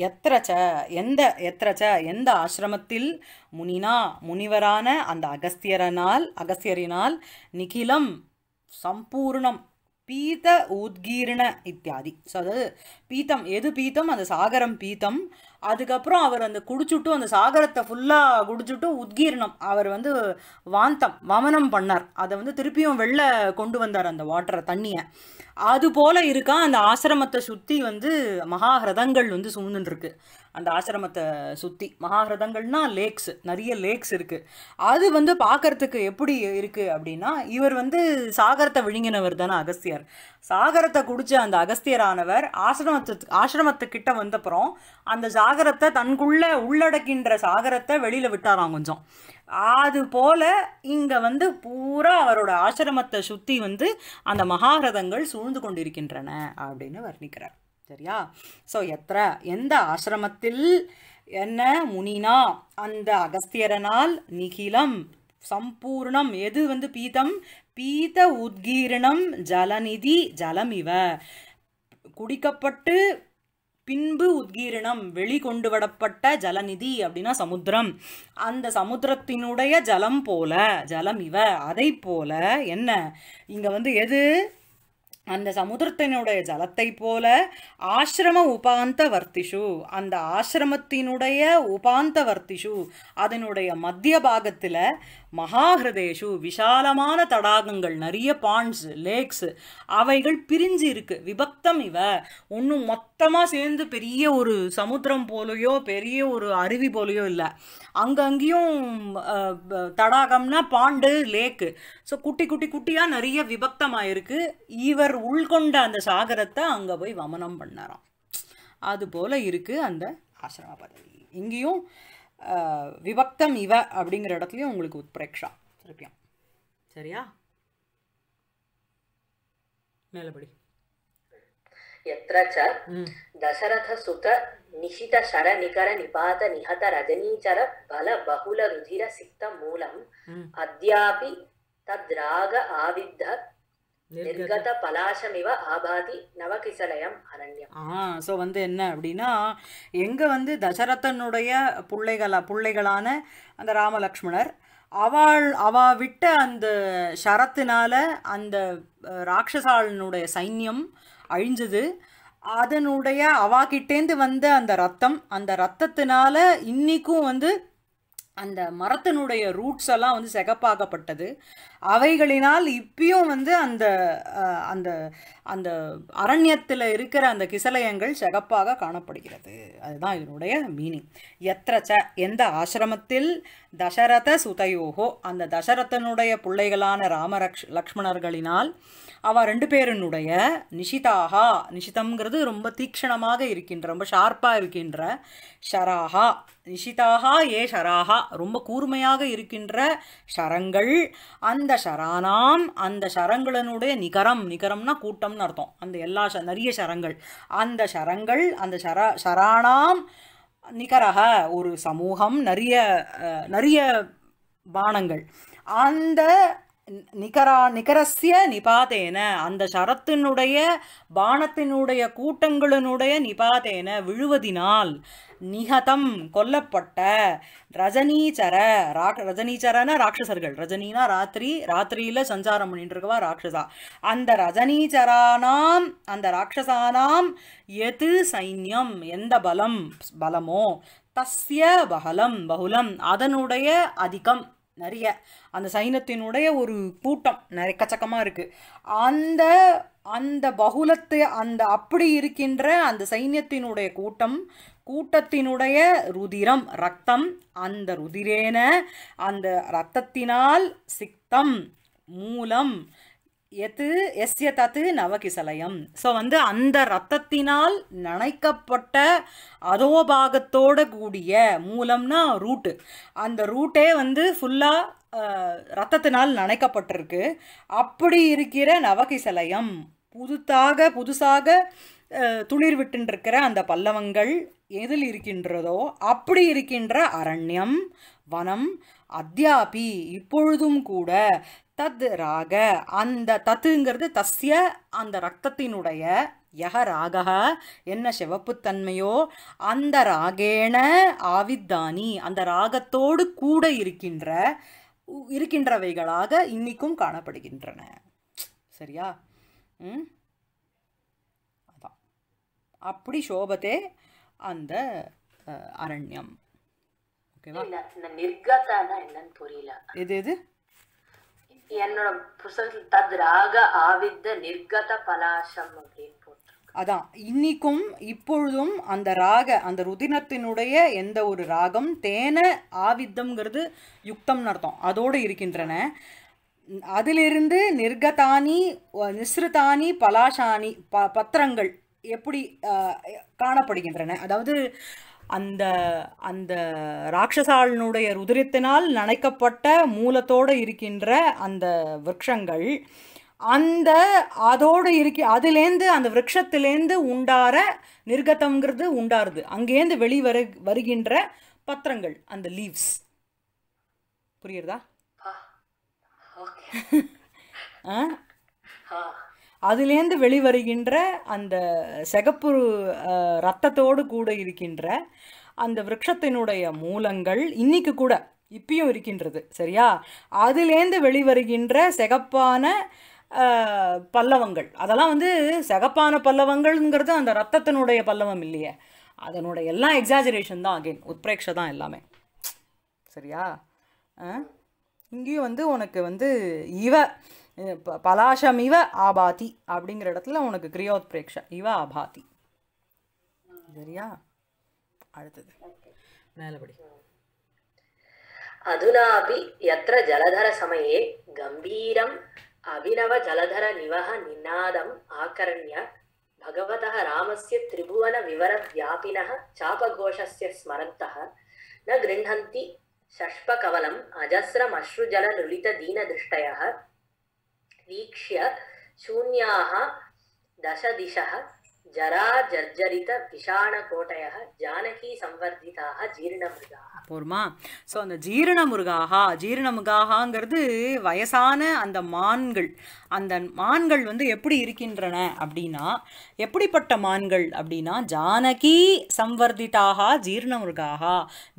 எத்திர ச எந்த எத்திர ச எந்த ஆசிரமத்தில் முனினா முனிவரான அந்த அகஸ்தியரனால் அகஸ்தியரினால் நிகிலம் சம்பூர்ணம் பீத உத்கீர்ண இத்தியாதி. ஸோ அதாவது பீத்தம் எது பீத்தம்? அந்த சாகரம் பீத்தம். அதுக்கப்புறம் அவர் அந்த குடிச்சுட்டு அந்த சாகரத்தை ஃபுல்லாக குடிச்சுட்டு உத்கீர்ணம். அவர் வந்து வாந்தம் வமனம் பண்ணார். அதை வந்து திருப்பியும் வெளில கொண்டு வந்தார் அந்த வாட்டரை தண்ணியை. அது போல இருக்கா? அந்த ஆசிரமத்தை சுற்றி வந்து மகாஹிரதங்கள் வந்து சூழ்ந்துட்டு அந்த ஆசிரமத்தை சுற்றி மகாகிரதங்கள்னா லேக்ஸ் நிறைய லேக்ஸ் இருக்குது அது வந்து பார்க்கறதுக்கு எப்படி இருக்குது அப்படின்னா இவர் வந்து சாகரத்தை விழுங்கினவர் தானே அகஸ்தியர். சாகரத்தை குடித்த அந்த அகஸ்தியரானவர் ஆசிரமத்து ஆசிரமத்துக்கிட்ட வந்தப்புறம் அந்த சாகரத்தை தனக்குள்ளே உள்ளடக்கின்ற சாகரத்தை வெளியில் விட்டாராம் கொஞ்சம். அது போல இங்கே வந்து பூரா அவரோட ஆசிரமத்தை சுற்றி வந்து அந்த மகாரதங்கள் சூழ்ந்து கொண்டிருக்கின்றன அப்படின்னு வர்ணிக்கிறார். சரியா? ஸோ எத்திர? எந்த ஆசிரமத்தில்? என்ன முனினா? அந்த அகஸ்தியரனால் நிகிலம் சம்பூர்ணம். எது வந்து பீதம்? பீத உத்கீரணம் ஜலநிதி ஜலம் இவ குடிக்கப்பட்டு பின்பு உத்கீரணம். வெளிக்கொண்டு விடப்பட்ட ஜலநிதி அப்படின்னா சமுத்திரம். அந்த சமுத்திரத்தினுடைய ஜலம் போல ஜலம் இவ அதை போல என்ன? இங்கே வந்து எது? அந்த சமுத்திரத்தினுடைய ஜலத்தை போல ஆசிரம உபாந்த வர்த்திஷு அந்த ஆசிரமத்தினுடைய உபாந்த வர்த்திஷு அதனுடைய மத்திய பாகத்தில் மகாஹிருதேஷு விஷாலமான தடாகங்கள் நிறைய பாண்ட்ஸ் லேக்ஸ் அவைகள் பிரிஞ்சு இருக்கு விபக்தம் இவ. ஒன்றும் மொத்தமாக சேர்ந்து பெரிய ஒரு சமுத்திரம் போலையோ பெரிய ஒரு அருவி போலையோ இல்லை. அங்கங்கேயும் தடாகம்னா பாண்டு லேக்கு ஸோ குட்டி குட்டி குட்டியாக நிறைய விபக்தமாக இருக்கு இவர் உள்கொண்ட அந்த சாகரத்தை அங்கே போய் வமனம் பண்ணாராம் அது போல இருக்கு அந்த ஆசிரம பதவி இங்கேயும் அஹ், விபக்தம் இவ அப்படிங்கிற இடத்துலையும் உங்களுக்கு உத்பிரேக்ஷா திருப்பியும் சரியா மேலபடி यत्र च दशरथसुत निशितशरनिकरनिपातनिहतरजनीचर बलबहुलरुधिरसिक्तमूलम् अद्यापि तद्राग आविद्ध நிர்கத. ஸோ வந்து என்ன அப்படின்னா எங்க வந்து தசரதனுடைய பிள்ளைகளா பிள்ளைகளான அந்த ராமலக்ஷ்மணர் அவள் அவ விட்ட அந்த ஷரத்தினால அந்த ராட்சசாளனுடைய சைன்யம் அழிஞ்சது. அதனுடைய அவா அவாக்கிட்டேந்து வந்த அந்த ரத்தம் அந்த ரத்தத்தினால இன்னைக்கும் வந்து அந்த மரத்தினுடைய ரூட்ஸ் எல்லாம் வந்து செகப்பாகப்பட்டது அவைகளினால் இப்பயும் வந்து அந்த அந்த அந்த அரண்யத்தில் இருக்கிற அந்த கிசலயங்கள் சிகப்பாக காணப்படுகிறது. அதுதான் இதனுடைய மீனிங் எத்திரச்ச எந்த ஆசிரமத்தில் தசரத சுதையோகோ அந்த தசரதனுடைய பிள்ளைகளான ராமரக்ஷ் லக்ஷ்மணர்களினால் அவ ரெண்டு பேரினுடைய நிஷிதாகா நிஷிதம்ங்கிறது ரொம்ப தீக்ஷணமாக இருக்கின்ற ரொம்ப ஷார்ப்பாக இருக்கின்ற ஷராகா நிஷிதாகா ஏ ஷராகா ரொம்ப கூர்மையாக இருக்கின்ற ஷரங்கள். அந்த சரானாம் அந்த ஷரங்களினுடைய நிகரம் நிகரம்னா கூட்டம்னு அர்த்தம். அந்த எல்லா நிறைய ஷரங்கள் அந்த ஷரங்கள் அந்த ஷர ஷராணாம் நிகரக ஒரு சமூகம் நிறைய நிறைய பானங்கள். அந்த நிகரா நிகரஸ்ய நிபாதேன அந்த சரத்தினுடைய பானத்தினுடைய கூட்டங்களினுடைய நிபாதேன விழுவதினால் நிகதம் கொல்லப்பட்ட ரஜனீச்சர ரா ரஜனீச்சரன ராட்சசர்கள். ரஜினினா ராத்திரி ராத்திரியில சஞ்சாரம் பண்ணிட்டு இருக்கவா ராட்சசா. அந்த ரஜனீச்சரானாம் அந்த ராட்சசானாம் எது சைன்யம்? எந்த பலம்? பலமோ? தஸ்ய பகலம் பகுலம். அதனுடைய அதிகம் நிறைய. அந்த சைன்யத்தினுடைய ஒரு கூட்டம் நிறைய கச்சக்கமாக இருக்குது அந்த அந்த பகுலத்து அந்த அப்படி இருக்கின்ற அந்த சைன்யத்தினுடைய கூட்டம் கூட்டத்தினுடைய ருதிரம் ரத்தம். அந்த ருதிரேன அந்த ரத்தத்தினால் சிக்தம் மூலம். எது? எஸ்ய தத்து நவகிசலயம். ஸோ வந்து அந்த ரத்தத்தினால் நனைக்கப்பட்ட அதோபாகத்தோட கூடிய மூலம்னா ரூட்டு அந்த ரூட்டே வந்து ஃபுல்லாக ரத்தத்தினால் நனைக்கப்பட்டிருக்கு. அப்படி இருக்கிற நவகிசலயம் புதுத்தாக புதுசாக துளிர் விட்டுருக்கிற அந்த பல்லவங்கள் எதில் இருக்கின்றதோ அப்படி இருக்கின்ற அரண்யம் வனம் அத்யாபி இப்பொழுதும் கூட தத் ராக அந்த தத்துங்கிறது தஸ்ய அந்த ரத்தத்தினுடைய யக ராகக என்ன சிவப்புத்தன்மையோ அந்த ராகேண ஆவித்தானி அந்த ராகத்தோடு கூட இருக்கின்ற உ- இருக்கின்றவைகளாக இன்னிக்கும் காணப்படுகின்றன. சரியா? ம்? அதான். அப்படி சோபத்தே அந்த அரண்யம். ஓகேவா? என்னன்னு புரியல. எது எது? என்னோட புஸ்தகத்தில் தத் ராக ஆவித்த நிர்கத பலாசம் அப்படின்னு அதான். இன்னிக்கும் இப்பொழுதும் அந்த ராக அந்த ருதினத்தினுடைய எந்த ஒரு ராகம் தேன ஆவித்தம்ங்கிறது யுக்தம்னு அர்த்தம். அதோடு இருக்கின்றன. அதிலிருந்து நிர்கதானி நிஸ்ருதானி பலாஷானி ப பத்திரங்கள் எப்படி காணப்படுகின்றன? அதாவது அந்த அந்த ராட்சசாளனுடைய ருதிரத்தினால் நனைக்கப்பட்ட மூலத்தோடு இருக்கின்ற அந்த விருட்சங்கள் அந்த அதோடு இருக்கி அதுலேருந்து அந்த விருட்சத்திலேருந்து உண்டார நிர்கதம்ங்கிறது உண்டாருது. அங்கேருந்து வெளி வரு வருகின்ற பத்திரங்கள் அந்த லீவ்ஸ் புரியுறதா? ஆ? அதுலேருந்து வெளிவருகின்ற அந்த சிகப்பு ரத்தத்தோடு கூட இருக்கின்ற அந்த விரக்ஷத்தினுடைய மூலங்கள் இன்னைக்கு கூட இப்பயும் இருக்கின்றது சரியா? அதுலேருந்து வெளிவருகின்ற சிகப்பான பல்லவங்கள். அதெல்லாம் வந்து சிகப்பான பல்லவங்கள்ங்கிறது அந்த ரத்தத்தினுடைய பல்லவம் இல்லையே. அதனுடைய எல்லாம் எக்ஸாஜரேஷன் தான் அகைன் உத்பிரேக்ஷ தான் எல்லாமே. சரியா? ஆ? இங்கேயும் வந்து உனக்கு வந்து இவ அஹ் ப- பலாசம் இவ ஆபாதி அப்படிங்கிற இடத்துல உனக்கு கிரியோத்பிரேக்ஷ இவ ஆபாதி சரியா அடுத்தது மேலபடி अधुनापि यत्र जलधरसमये गम्भीरम् अभिनवजलधरनिवह निनादम् आकर्ण्य भगवतः रामस्य त्रिभुवनविवरव्यापिनः चापघोषस्य स्मरन्तः न गृह्णन्ति षष्पकवलम् अजस्रमश्रुजललुलितदीनदृष्टयः वीक्ष्य शून्याः दशदिशः ஜராஜர்ஜரித விஷாண கோட்டைய ஜானகி சம்வர்த்திதாக ஜீரணமுருகாக. போருமா? ஸோ அந்த ஜீரணமுருகாகா ஜீரணமுகாகாங்கிறது வயசான அந்த மான்கள். அந்த மான்கள் வந்து எப்படி இருக்கின்றன அப்படின்னா எப்படிப்பட்ட மான்கள் அப்படின்னா ஜானகி சம்வர்த்திதாக ஜீர்ணமுருகாகா.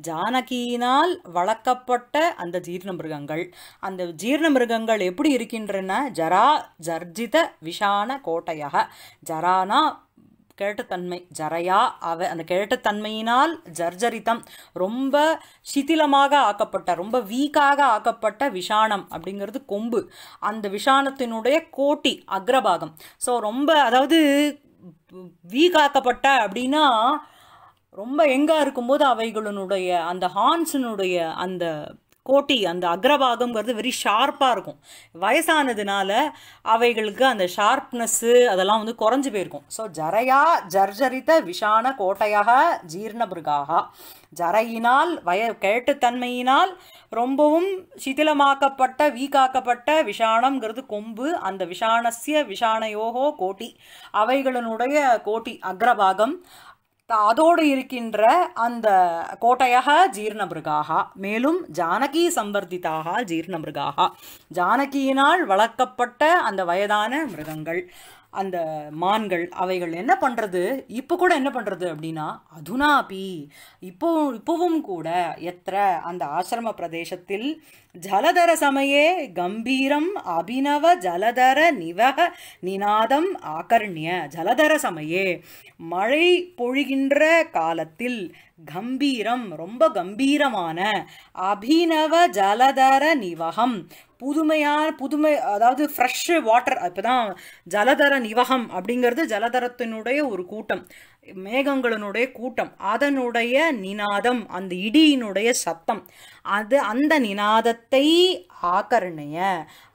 ஜானகியினால் வளர்க்கப்பட்ட அந்த ஜீர்ண மிருகங்கள் அந்த ஜீர்ண மிருகங்கள் எப்படி இருக்கின்றன? ஜரா ஜர்ஜித விஷான கோட்டையக. ஜரானா கேட்டுத்தன்மை. ஜரையா அவ அந்த கேட்டுத்தன்மையினால் ஜர்ஜரிதம் ரொம்ப சிதிலமாக ஆக்கப்பட்ட ரொம்ப வீக்காக ஆக்கப்பட்ட விஷாணம் அப்படிங்கிறது கொம்பு. அந்த விஷாணத்தினுடைய கோட்டி அக்ரபாகம். ஸோ ரொம்ப அதாவது வீக் ஆக்கப்பட்ட அப்படின்னா ரொம்ப எங்காக இருக்கும்போது அவைகளினுடைய அந்த ஹார்ன்ஸினுடைய அந்த கோட்டி அந்த அக்ரபாகம்ங்கிறது வெரி ஷார்ப்பாக இருக்கும். வயசானதுனால அவைகளுக்கு அந்த ஷார்ப்னஸ்ஸு அதெல்லாம் வந்து குறைஞ்சு போயிருக்கும். ஸோ ஜரையா ஜர்ஜரித விஷான கோட்டையாக ஜீர்ணபிருகாக. ஜரையினால் வய கேட்டுத்தன்மையினால் ரொம்பவும் சிதிலமாக்கப்பட்ட வீக்காக்கப்பட்ட விஷாணம்ங்கிறது கொம்பு அந்த விஷாணசிய விஷாணயோகோ கோட்டி. அவைகளினுடைய கோட்டி அக்ரபாகம். அதோடு இருக்கின்ற அந்த கோட்டையாக ஜீர்ணமிருகாக. மேலும் ஜானகி சம்பர்திதாக ஜீர்ணமிருகாக. ஜானகியினால் வளர்க்கப்பட்ட அந்த வயதான மிருகங்கள். அந்த மான்கள் அவைகள் என்ன பண்ணுறது இப்போ கூட என்ன பண்ணுறது அப்படின்னா அதுனாபி இப்போ இப்போவும் கூட எத்திர அந்த ஆசிரம பிரதேசத்தில் ஜலதர சமயே கம்பீரம் அபினவ ஜலதர நிவக நினாதம் ஆகர்ணிய ஜலதர சமயே. மழை பொழிகின்ற காலத்தில் கம்பீரம் ரொம்ப கம்பீரமான அபினவ ஜலதர நிவகம் புதுமையான புதுமை அதாவது ஃப்ரெஷ் வாட்டர் இப்போ தான் ஜலதர நிவகம் அப்படிங்கிறது ஜலதரத்தினுடைய ஒரு கூட்டம். மேகங்களினுடைய கூட்டம். அதனுடைய நினாதம் அந்த இடியினுடைய சத்தம். அது அந்த நினாதத்தை ஆக்கரணைய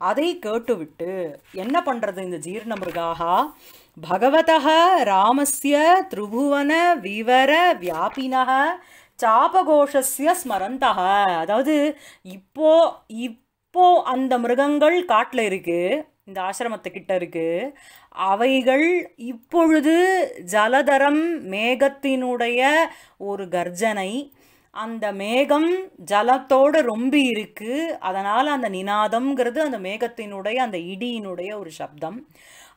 அதை கேட்டுவிட்டு என்ன பண்ணுறது இந்த ஜீர்ணமிருகாகா பகவதः ராமஸ்ய திருபுவன விவர வியாபினக சாபகோஷஸ்ய ஸ்மரந்தக அதாவது இப்போ இப்போ அந்த மிருகங்கள் காட்டில் இருக்கு இந்த ஆசிரமத்துக்கிட்ட இருக்கு. அவைகள் இப்பொழுது ஜலதரம் மேகத்தினுடைய ஒரு கர்ஜனை. அந்த மேகம் ஜலத்தோடு ரொம்பி இருக்குது அதனால் அந்த நினாதம்ங்கிறது அந்த மேகத்தினுடைய அந்த இடியினுடைய ஒரு சப்தம்.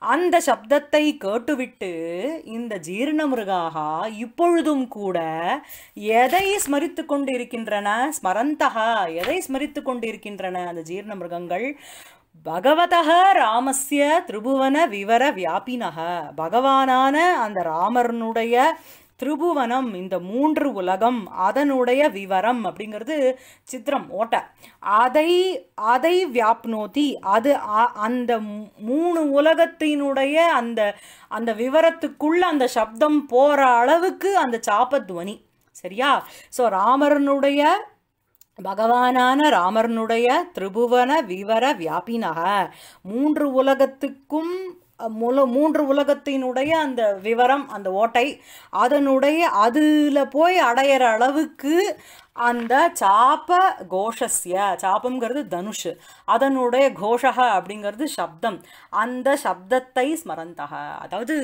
அந்த சப்தத்தை கேட்டுவிட்டு இந்த ஜீர்ணமிருகாக இப்பொழுதும் கூட எதை ஸ்மரித்து கொண்டு இருக்கின்றன ஸ்மரந்தகா எதை ஸ்மரித்து கொண்டு இருக்கின்றன அந்த ஜீர்ணமிருகங்கள்? பகவதக ராமஸ்ய திரிபுவன விவர வியாபினக பகவானான அந்த ராமர்னுடைய திரிபுவனம் இந்த மூன்று உலகம் அதனுடைய விவரம் அப்படிங்கிறது சித்திரம் ஓட்ட. அதை அதை வியாப்னோதி அது அ- அந்த மூணு உலகத்தினுடைய அந்த அந்த விவரத்துக்குள்ள அந்த சப்தம் போற அளவுக்கு அந்த சாப்பத்வனி சரியா? ஸோ ராமரனுடைய பகவானான ராமர்னுடைய திரிபுவன விவர வியாபினக. மூன்று உலகத்துக்கும் முல மூன்று உலகத்தினுடைய அந்த விவரம் அந்த ஓட்டை அதனுடைய அதில் போய் அடையிற அளவுக்கு அந்த சாப்ப கோஷஸ்ய சாபங்கிறது தனுஷ். அதனுடைய கோஷக அப்படிங்கிறது சப்தம். அந்த சப்தத்தை ஸ்மரந்தக. அதாவது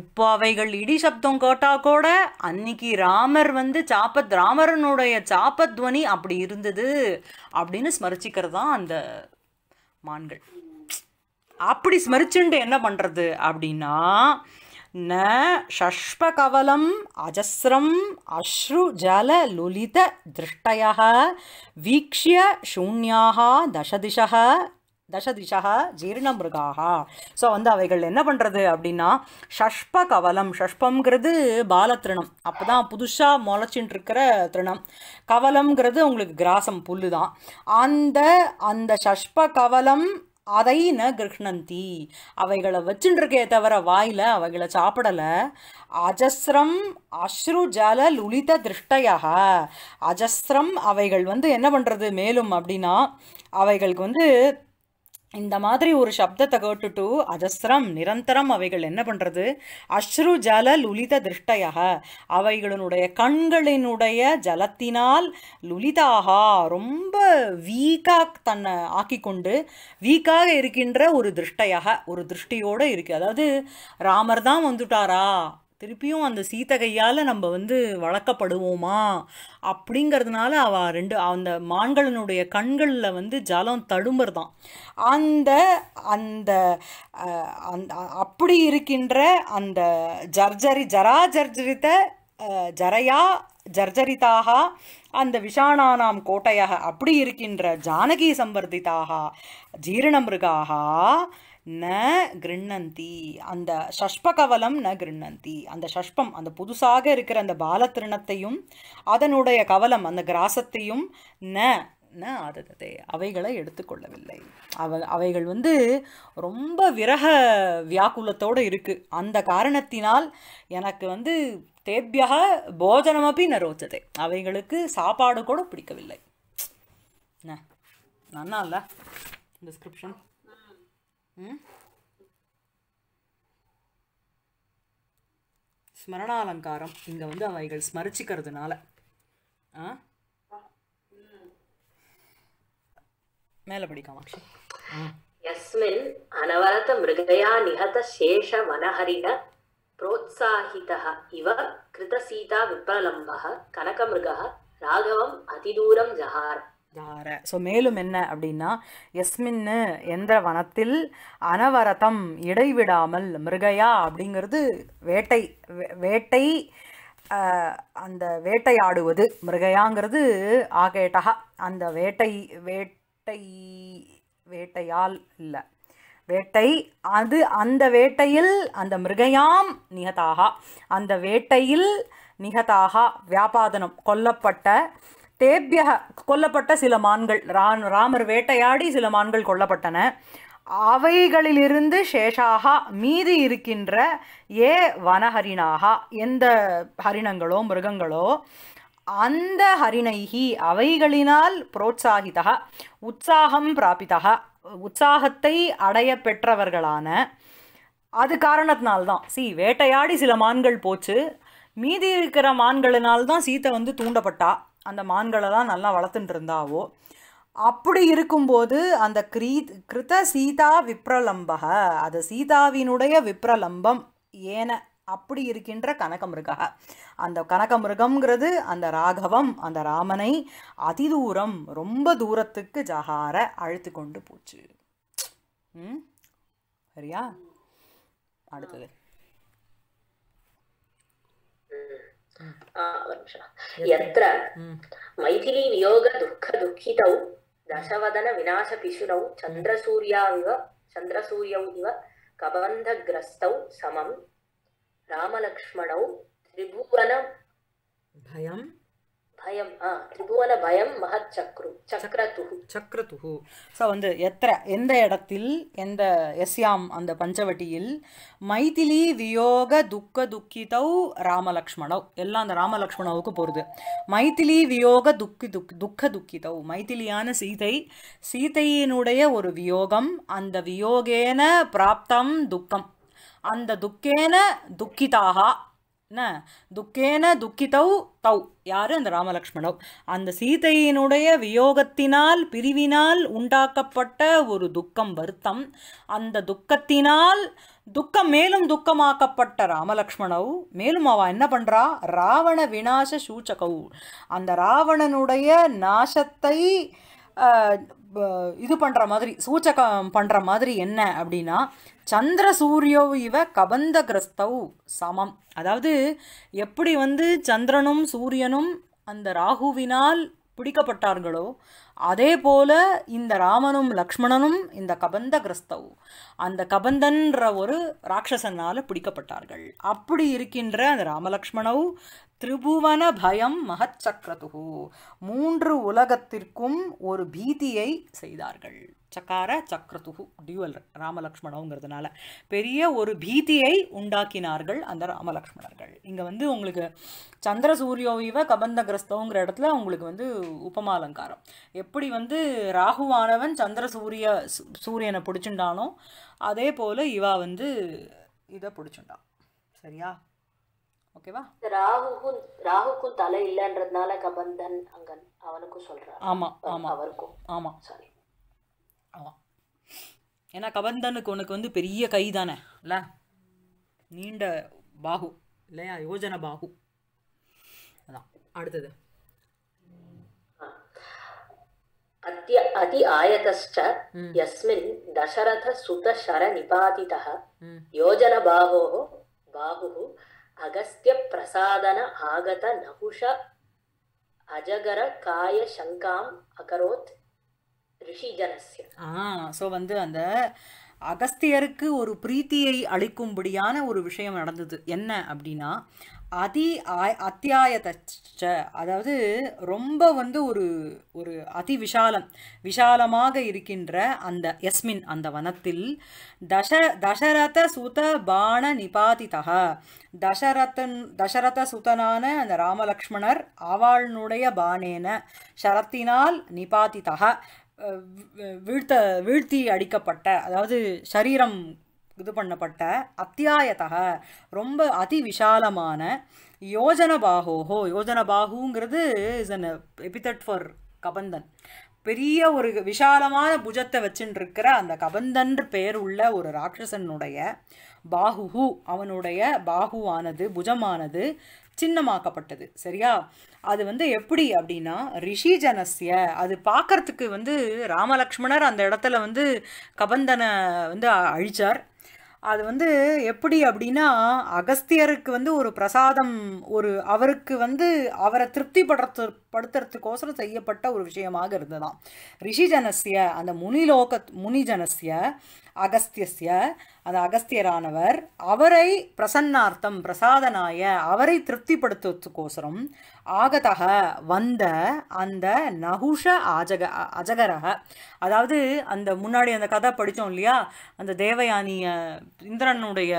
இப்போ அவைகள் இடி சப்தம் கேட்டால் கூட அன்னைக்கு ராமர் வந்து சாப்பத் ராமரனுடைய சாப்பத்வனி அப்படி இருந்தது அப்படின்னு ஸ்மரிச்சிக்கிறது தான் அந்த மான்கள். அப்படி ஸ்மரிச்சுண்டு என்ன பண்ணுறது அப்படின்னா ந ஷஷ்பகவலம் அஜஸ்ரம் அஸ்ரு ஜல லுலித திருஷ்டய வீக்ஷிய சூன்யாக தசதிஷः தசதிஷா ஜீர்ணமிருகாக ஸோ வந்து அவைகள் என்ன பண்ணுறது அப்படின்னா ஷஷ்ப கவலம் ஷஷ்பம்ங்கிறது பாலத்திருணம். அப்போ தான் புதுசாக முளைச்சின்னு இருக்கிற திருணம். கவலம்ங்கிறது உங்களுக்கு கிராசம் புல்லு தான் அந்த அந்த ஷஷ்ப கவலம் அதை ந கிருஷ்ணந்தி அவைகளை வச்சுருக்கே தவிர வாயில் அவைகளை சாப்பிடலை. அஜஸ்ரம் அஸ்ரு ஜல லுலித திருஷ்டையாக அஜஸ்ரம் அவைகள் வந்து என்ன பண்ணுறது மேலும் அப்படின்னா அவைகளுக்கு வந்து இந்த மாதிரி ஒரு சப்தத்தை கேட்டுட்டு அஜஸ்ரம் நிரந்தரம் அவைகள் என்ன பண்ணுறது அஸ்ரு ஜல லுலித திருஷ்டையாக. அவைகளினுடைய கண்களினுடைய ஜலத்தினால் லுலிதாக ரொம்ப வீக்காக தன்னை ஆக்கிக்கொண்டு வீக்காக இருக்கின்ற ஒரு திருஷ்டையாக ஒரு திருஷ்டியோடு இருக்குது அதாவது ராமர் தான் வந்துட்டாரா? திருப்பியும் அந்த சீத்த கையால் நம்ம வந்து வளர்க்கப்படுவோமா? அப்படிங்கிறதுனால அவ ரெண்டு அந்த மான்களினுடைய கண்களில் வந்து ஜலம் தடும்புறதான் அந்த அந்த அந்த அப்படி இருக்கின்ற அந்த ஜர்ஜரி ஜரா ஜர்ஜரித்த ஜரையா ஜர்ஜரிதாக அந்த விஷாணானாம் கோட்டையாக அப்படி இருக்கின்ற ஜானகி சம்பர்திதாக ஜீரணமிருகாக ந கிருண்ணந்தி. அந்த சஷ்பகவலம் ந கிருண்ணந்தி. அந்த ஷஷ்பம் அந்த புதுசாக இருக்கிற அந்த பாலத்திருணத்தையும் அதனுடைய கவலம் அந்த கிராசத்தையும் ந ந ஆததே அவைகளை எடுத்துக்கொள்ளவில்லை அவ அவைகள் வந்து ரொம்ப விரக வியாக்குலத்தோடு இருக்குது அந்த காரணத்தினால் எனக்கு வந்து தேபியக போஜனமப்பி நரோச்சதே அவைகளுக்கு சாப்பாடு கூட பிடிக்கவில்லை. என்ன நன்னா இல்லை? டிஸ்கிரிப்ஷன் ஸ்மரணாலங்காரம் இங்கே வந்து அவைகள் ஸ்மரிச்சிக்கிறதுனால ஆ மேலே படி காமாட்சி ம் यस्मिन् अनवरत मृगया निहत शेष वनहरिण प्रोत्साहितः इव कृतसीता विप्रलम्बः कनकमृगः राघवम् अतिदूरं जहार தார ஸோ மேலும் என்ன அப்படின்னா எஸ்மின்னு என்ற வனத்தில் அனவரதம் இடைவிடாமல் மிருகயா அப்படிங்கிறது வேட்டை வே- வேட்டை அந்த வேட்டையாடுவது மிருகயாங்கிறது ஆகேட்டகா. அந்த வேட்டை வேட்டை வேட்டையால் இல்லை. வேட்டை அது அந்த வேட்டையில் அந்த மிருகயாம் நிகதாக. அந்த வேட்டையில் நிகதாக வியாபாதனம் கொல்லப்பட்ட தேபியக கொல்லப்பட்ட சில மான்கள் ரான் ராமர் வேட்டையாடி சில மான்கள் கொல்லப்பட்டன. அவைகளிலிருந்து சேஷாக மீதி இருக்கின்ற ஏ வனஹரிணாகா எந்த ஹரிணங்களோ மிருகங்களோ அந்த ஹரிணைகி அவைகளினால் புரோத்சாகிதா உற்சாகம் பிராபிதா உற்சாகத்தை அடைய பெற்றவர்களான அது காரணத்தினால்தான். சி வேட்டையாடி சில மான்கள் போச்சு. மீதி இருக்கிற மான்களினால்தான் சீத்தை வந்து தூண்டப்பட்டா. அந்த மான்களெல்லாம் நல்லா வளர்த்துட்டு இருந்தாவோ அப்படி இருக்கும்போது அந்த கிரீ கிருத சீதா விப்ரலம்பக அது சீதாவினுடைய விப்ரலம்பம் ஏன அப்படி இருக்கின்ற கனகமிருகா அந்த கனகமிருகம்ங்கிறது அந்த ராகவம் அந்த ராமனை அதிதூரம் ரொம்ப தூரத்துக்கு ஜகார அழுத்து கொண்டு போச்சு. ம்? சரியா? அடுத்தது. యత్ర మైథిలీ వియోగ దుఃఖ దుఃఖిత దశవదన వినాశ పిశునౌ చంద్రసూర్యావివ చంద్రసూర్యౌ ఇవ కబంధగ్రస్త సమం రామలక్ష్మణౌ త్రిభువన భయం பயம். திரிபுவன பயம் மகத் சக்ரு சக்ரதுஹு. சக்ரதுஹு. ஸோ வந்து எத்திர எந்த இடத்தில் எந்த எஸ்யாம் அந்த பஞ்சவட்டியில் மைதிலி வியோக துக்க துக்கிதௌ ராமலக்ஷ்மணௌ. எல்லாம் அந்த ராமலக்ஷ்மணவுக்கு போகிறது மைதிலி வியோக துக்கி துக் துக்க துக்கிதௌ. மைதிலியான சீதை சீதையினுடைய ஒரு வியோகம் அந்த வியோகேன பிராப்தம் துக்கம். அந்த துக்கேன துக்கிதாக என்ன துக்கேன துக்கிதௌ தௌ. யாரு? அந்த ராமலக்ஷ்மணவ் அந்த சீதையினுடைய வியோகத்தினால் பிரிவினால் உண்டாக்கப்பட்ட ஒரு துக்கம் வருத்தம். அந்த துக்கத்தினால் துக்கம் மேலும் துக்கமாக்கப்பட்ட ராமலக்ஷ்மணவ் மேலும் அவ என்ன பண்றா? ராவண விநாச சூச்சகௌ. அந்த ராவணனுடைய நாசத்தை இது பண்ணுற மாதிரி சூச்சகம் பண்ணுற மாதிரி என்ன அப்படின்னா சந்திர சூரியோ இவ கபந்த கிரஸ்தவ் சமம். அதாவது எப்படி வந்து சந்திரனும் சூரியனும் அந்த ராகுவினால் பிடிக்கப்பட்டார்களோ அதே போல இந்த ராமனும் லக்ஷ்மணனும் இந்த கபந்த கிரஸ்தவ் அந்த கபந்தன்ற ஒரு ராட்சசனால் பிடிக்கப்பட்டார்கள். அப்படி இருக்கின்ற அந்த ராமலக்ஷ்மணவு திரிபுவன பயம் மகத் மூன்று உலகத்திற்கும் ஒரு பீதியை செய்தார்கள். சக்கார சக்கரதுகு டியூவல் ராமலக்ஷ்மணங்கிறதுனால பெரிய ஒரு பீதியை உண்டாக்கினார்கள் அந்த ராமலக்ஷ்மணர்கள். இங்கே வந்து உங்களுக்கு சந்திர சூரியோவிவ கபந்த கிரஸ்தவங்கிற இடத்துல உங்களுக்கு வந்து உபமாலங்காரம். எப்படி வந்து ராகுவானவன் சந்திர சூரிய சூரியனை பிடிச்சுண்டானோ அதே போல் இவா வந்து இதை பிடிச்சுண்டான் சரியா? ஓகேவா? ராகுக்கும் ராகுக்கும் தலை இல்லைன்றதுனால கபந்தன் அங்கன் அவனுக்கும் சொல்றாரு. ஆமாம் ஆமாம் அவருக்கும். ஆமாம் சாரி ஆமாம் ஏன்னா கபந்தனுக்கு உனக்கு வந்து பெரிய கை தானே இல்லை? நீண்ட பாகு. இல்லையா? யோஜன பாகு. அதான். அடுத்தது. அத்ய அதி ஆயதஸ்ச யஸ்மின் தசரத சுத சர நிபாதிதः யோஜன பாகோः பாகுः அகஸ்திய பிரசாதன ஆகத நகுஷ அஜகர காய சங்காம் அகரோத் ஆ ஸோ வந்து அந்த அகஸ்தியருக்கு ஒரு பிரீத்தியை அளிக்கும்படியான ஒரு விஷயம் நடந்தது. என்ன அப்படின்னா அதி ஆய் அத்தியாயதச்ச அதாவது ரொம்ப வந்து ஒரு ஒரு அதி விஷாலம் விஷாலமாக இருக்கின்ற அந்த யஸ்மின் அந்த வனத்தில் தச தசரத சுத பாண நிபாதிதக தசரதன் தசரத சுதனான அந்த ராமலக்ஷ்மணர் அவளுடைய பானேன ஷரத்தினால் நிபாதிதக வீழ்த்த வீழ்த்தி அடிக்கப்பட்ட அதாவது சரீரம் இது பண்ணப்பட்ட அத்தியாயத்தக ரொம்ப அதி விஷாலமான யோஜன பாகோஹோ யோஜன பாகுங்கிறது is an epithet for Kabandhan. பெரிய ஒரு விஷாலமான புஜத்தை வச்சுட்டுருக்கிற அந்த கபந்தன் பேர் உள்ள ஒரு ராட்சசனுடைய பாகுஹு அவனுடைய பாகுவானது புஜமானது சின்னமாக்கப்பட்டது சரியா? அது வந்து எப்படி அப்படின்னா ரிஷிஜனஸ்ய அது பார்க்கறதுக்கு வந்து ராமலக்ஷ்மணர் அந்த இடத்துல வந்து கபந்தனை வந்து அழிச்சார். அது வந்து எப்படி அப்படின்னா அகஸ்தியருக்கு வந்து ஒரு பிரசாதம் ஒரு அவருக்கு வந்து அவரை திருப்திப்படுத்து படுத்துறதுக்கோசரம் செய்யப்பட்ட ஒரு விஷயமாக இருந்ததாம். ரிஷிஜனஸ்ய அந்த முனிலோக முனிஜனசிய அகஸ்தியஸ்ய அந்த அகஸ்தியரானவர் அவரை பிரசன்னார்த்தம் பிரசாதனாய அவரை திருப்திப்படுத்துவதுக்கோசரம் ஆகதக வந்த அந்த நகுஷ அஜக அஜகரக. அதாவது அந்த முன்னாடி அந்த கதை படித்தோம் இல்லையா? அந்த தேவயானிய இந்திரனுடைய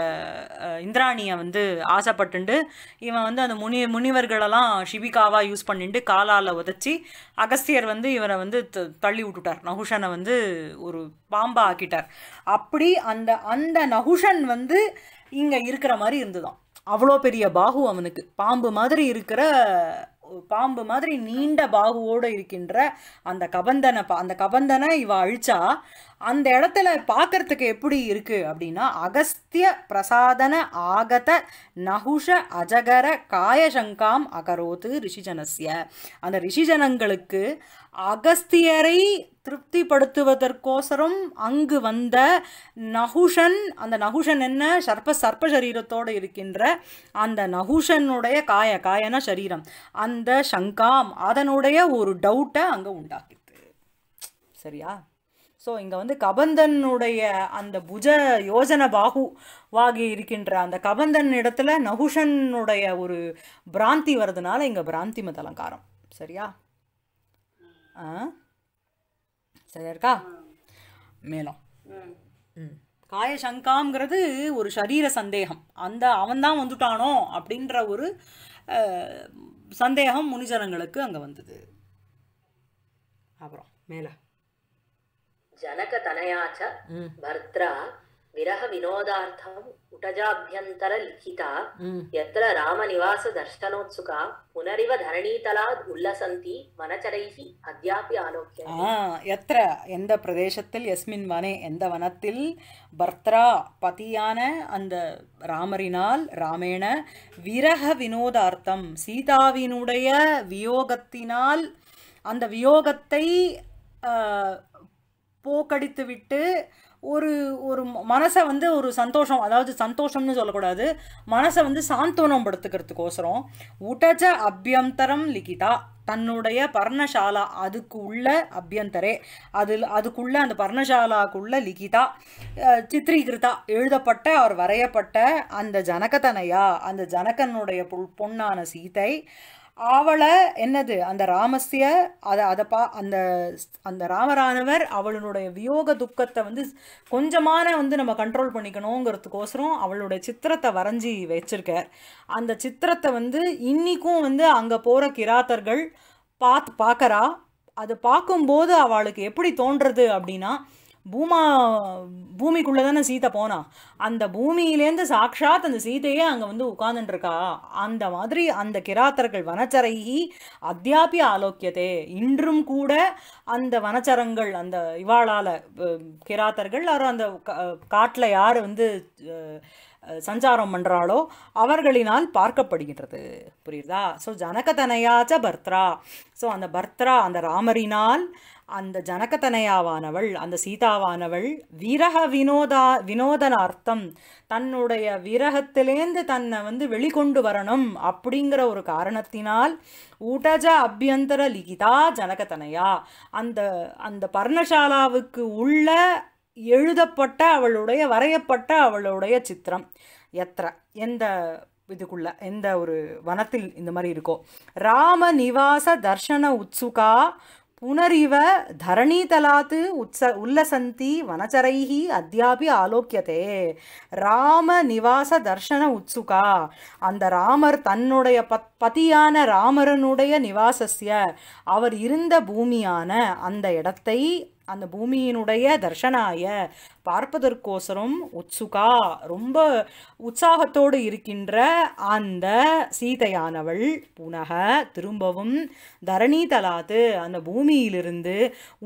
இந்திராணியை வந்து ஆசைப்பட்டுண்டு இவன் வந்து அந்த முனி முனிவர்களெல்லாம் ஷிபிகாவாக யூஸ் பண்ணிட்டு காலால் உதச்சி அகஸ்தியர் வந்து இவரை வந்து த- தள்ளி விட்டுட்டார். நகுஷனை வந்து ஒரு பாம்பா ஆக்கிட்டார் அப்படி அந்த அந்த நகுஷன் வந்து இங்கே இருக்கிற மாதிரி இருந்துதான். அவ்வளோ பெரிய பாகு அவனுக்கு. பாம்பு மாதிரி இருக்கிற பாம்பு மாதிரி நீண்ட பாகுவோடு இருக்கின்ற அந்த கபந்தனை பா- அந்த கபந்தனை இவ அழிச்சா அந்த இடத்துல பார்க்கறதுக்கு எப்படி இருக்கு அப்படின்னா அகஸ்திய பிரசாதன ஆகத நகுஷ அஜகர காயசங்காம் அகரோத்து ரிஷிஜனஸ்ய. அந்த ரிஷிஜனங்களுக்கு அகஸ்தியரை திருப்திப்படுத்துவதற்கோசரம் அங்கு வந்த நகுஷன் அந்த நகுஷன் என்ன? சர்ப்ப சர்ப்ப சரீரத்தோடு இருக்கின்ற அந்த நகுஷனுடைய காய காயன சரீரம். அந்த சங்காம் அதனுடைய ஒரு டவுட்டை அங்கே உண்டாக்கிது சரியா? ஸோ இங்கே வந்து கபந்தனுடைய அந்த புஜ யோஜன பாகு வாகி இருக்கின்ற அந்த கபந்தன் இடத்துல நகுஷனுடைய ஒரு பிராந்தி வர்றதுனால இங்கே பிராந்தி மத அலங்காரம் சரியா? ஆ? சரியா இருக்கா காய சங்காங்கிறது ஒரு சரீர சந்தேகம். அந்த அவன்தான் வந்துட்டானோ அப்படின்ற ஒரு சந்தேகம் முனிஜனங்களுக்கு அங்கே வந்தது. அப்புறம் மேலே ஜனக தனயாச்ச பர்த்ரா விரக வினோதார்த்தம் ఉటజాభ్యంతర లిఖిత ఎత్ర రామనివాస దర్శనోత్సుక పునరివ ధరణీతలా ఉల్లసంతి వనచరైహి అద్యాపి ఆలోక్యం ఎత్ర எந்த பிரதேசத்தில் எஸ்மின் வனே எந்த வனத்தில் பர்த்ரா பதியான அந்த ராமரினால் ராமேண விரக வினோதார்த்தம் சீதாவினுடைய வியோகத்தினால் அந்த வியோகத்தை போக்கடித்துவிட்டு விட்டு ஒரு ஒரு மனசை வந்து ஒரு சந்தோஷம் அதாவது சந்தோஷம்னு சொல்லக்கூடாது. மனசை வந்து சாந்தோனம் படுத்துக்கிறதுக்கோசரம் உடஜ அபியந்தரம் லிகிதா. தன்னுடைய பர்ணசாலா அதுக்கு உள்ள அபியந்தரே. அதில் அதுக்குள்ள அந்த பர்ணசாலாக்குள்ள லிகிதா. சித்திரீகிருதா எழுதப்பட்ட அவர் வரையப்பட்ட அந்த ஜனகதனையா? அந்த ஜனகனுடைய பொன்னான சீதை. அவளை என்னது அந்த ராமஸ்ய அதை அதை பா அந்த அந்த ராமரானவர் அவளுடைய வியோக துக்கத்தை வந்து கொஞ்சமான வந்து நம்ம கண்ட்ரோல் பண்ணிக்கணுங்கிறதுக்கோசரம் அவளுடைய சித்திரத்தை வரைஞ்சி வச்சிருக்கார். அந்த சித்திரத்தை வந்து இன்றைக்கும் வந்து அங்கே போகிற கிராத்தர்கள் பார்த்து பார்க்கறா. அது பார்க்கும்போது அவளுக்கு எப்படி தோன்றது அப்படின்னா பூமா பூமிக்குள்ளே தானே சீதை போனா? அந்த பூமியிலேருந்து சாக்ஷாத் அந்த சீதையே அங்கே வந்து உட்கார்ந்துட்டுருக்கா அந்த மாதிரி அந்த கிராத்தர்கள் வனச்சரைகி அத்தியாபி ஆலோக்கியதே இன்றும் கூட அந்த வனச்சரங்கள் அந்த இவாளால் கிராத்தர்கள் யாரும் அந்த காட்டில் யார் வந்து சஞ்சாரம் பண்ணுறாளோ அவர்களினால் பார்க்கப்படுகின்றது. புரியுதா? ஸோ ஜனகதனையாச்ச பர்த்ரா. ஸோ அந்த பர்த்ரா அந்த ராமரினால் அந்த ஜனகதனையாவானவள் அந்த சீதாவானவள் விரக வினோதா வினோதனார்த்தம் தன்னுடைய விரகத்திலேந்து தன்னை வந்து வெளிக்கொண்டு வரணும் அப்படிங்கிற ஒரு காரணத்தினால் ஊட்டஜ அபியந்தர லிகிதா ஜனகதனையா. அந்த அந்த பர்ணசாலாவுக்கு உள்ள எழுதப்பட்ட அவளுடைய வரையப்பட்ட அவளுடைய சித்திரம் எத்திர. எந்த இதுக்குள்ள எந்த ஒரு வனத்தில் இந்த மாதிரி இருக்கோ. ராம நிவாச தர்ஷன உத்சுகா புனரிவ தரணீதலாத் உத்ச உல்லசந்தி வனச்சரைஹி அத்தியாபி ஆலோக்கியதே ராம நிவாச தர்ஷன உத்சுகா அந்த ராமர் தன்னுடைய பத் பதியான ராமரனுடைய நிவாசஸ்ய. அவர் இருந்த பூமியான அந்த இடத்தை அந்த பூமியினுடைய தர்ஷனாய பார்ப்பதற்கோசரம் உத்சுகா ரொம்ப உற்சாகத்தோடு இருக்கின்ற அந்த சீதையானவள் புனக திரும்பவும் தரணி தலாத்து அந்த பூமியிலிருந்து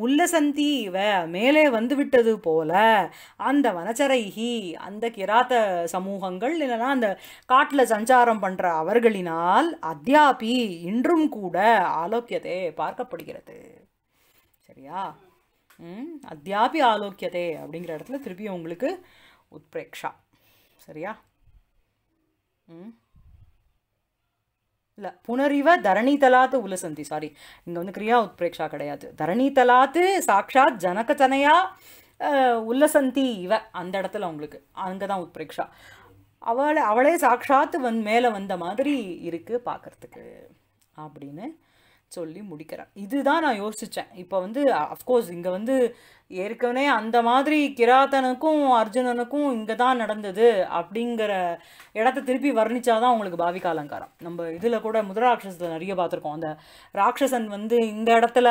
உல்லசந்தி இவ மேலே வந்துவிட்டது போல அந்த வனச்சரைகி அந்த கிராத்த சமூகங்கள் இல்லைன்னா அந்த காட்டில் சஞ்சாரம் பண்ணுற அவர்களினால் அத்தியாபி இன்றும் கூட ஆலோக்கியதே பார்க்கப்படுகிறது. சரியா? அத்தியாபி ஆலோக்கியதே அப்படிங்கிற இடத்துல திருப்பி உங்களுக்கு உத்பிரேக்ஷா. சரியா? ம். இல்லை புனரிவ தரணி தலாத்து உலசந்தி. சாரி இங்கே வந்து கிரியா உத்பிரேக்ஷா கிடையாது. தரணிதலாத்து சாக்ஷாத் ஜனகதனையா அஹ், உல்லசந்தி இவ அந்த இடத்துல உங்களுக்கு அங்கே தான் உத்பிரேக்ஷா. அவளை அவளே சாட்சாத்து வந் மேலே வந்த மாதிரி இருக்குது பார்க்குறதுக்கு அப்படின்னு சொல்லி முடிக்கிறேன். இதுதான் நான் யோசித்தேன் இப்போ வந்து அஃப்கோர்ஸ் இங்கே வந்து ஏற்கனவே அந்த மாதிரி கிராத்தனுக்கும் அர்ஜுனனுக்கும் இங்கே தான் நடந்தது அப்படிங்கிற இடத்த திருப்பி வர்ணிச்சாதான் உங்களுக்கு பாவிக அலங்காரம். நம்ம இதில் கூட முதராட்சசத்தில் நிறைய பார்த்துருக்கோம். அந்த ராட்சசன் வந்து இந்த இடத்துல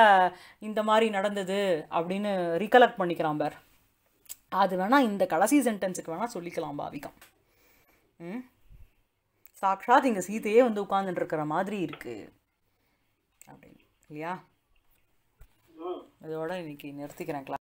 இந்த மாதிரி நடந்தது அப்படின்னு ரீகலெக்ட் பண்ணிக்கிறான் பார். அது வேணால் இந்த கடைசி சென்டென்ஸுக்கு வேணால் சொல்லிக்கலாம் பாவிகம் ம்? சாக்ஷாத் இங்கே சீதையே வந்து உட்காந்துட்டு இருக்கிற மாதிரி இருக்குது இல்லையா இதோட இன்னைக்கு நிறுத்திக்கிறேன் class.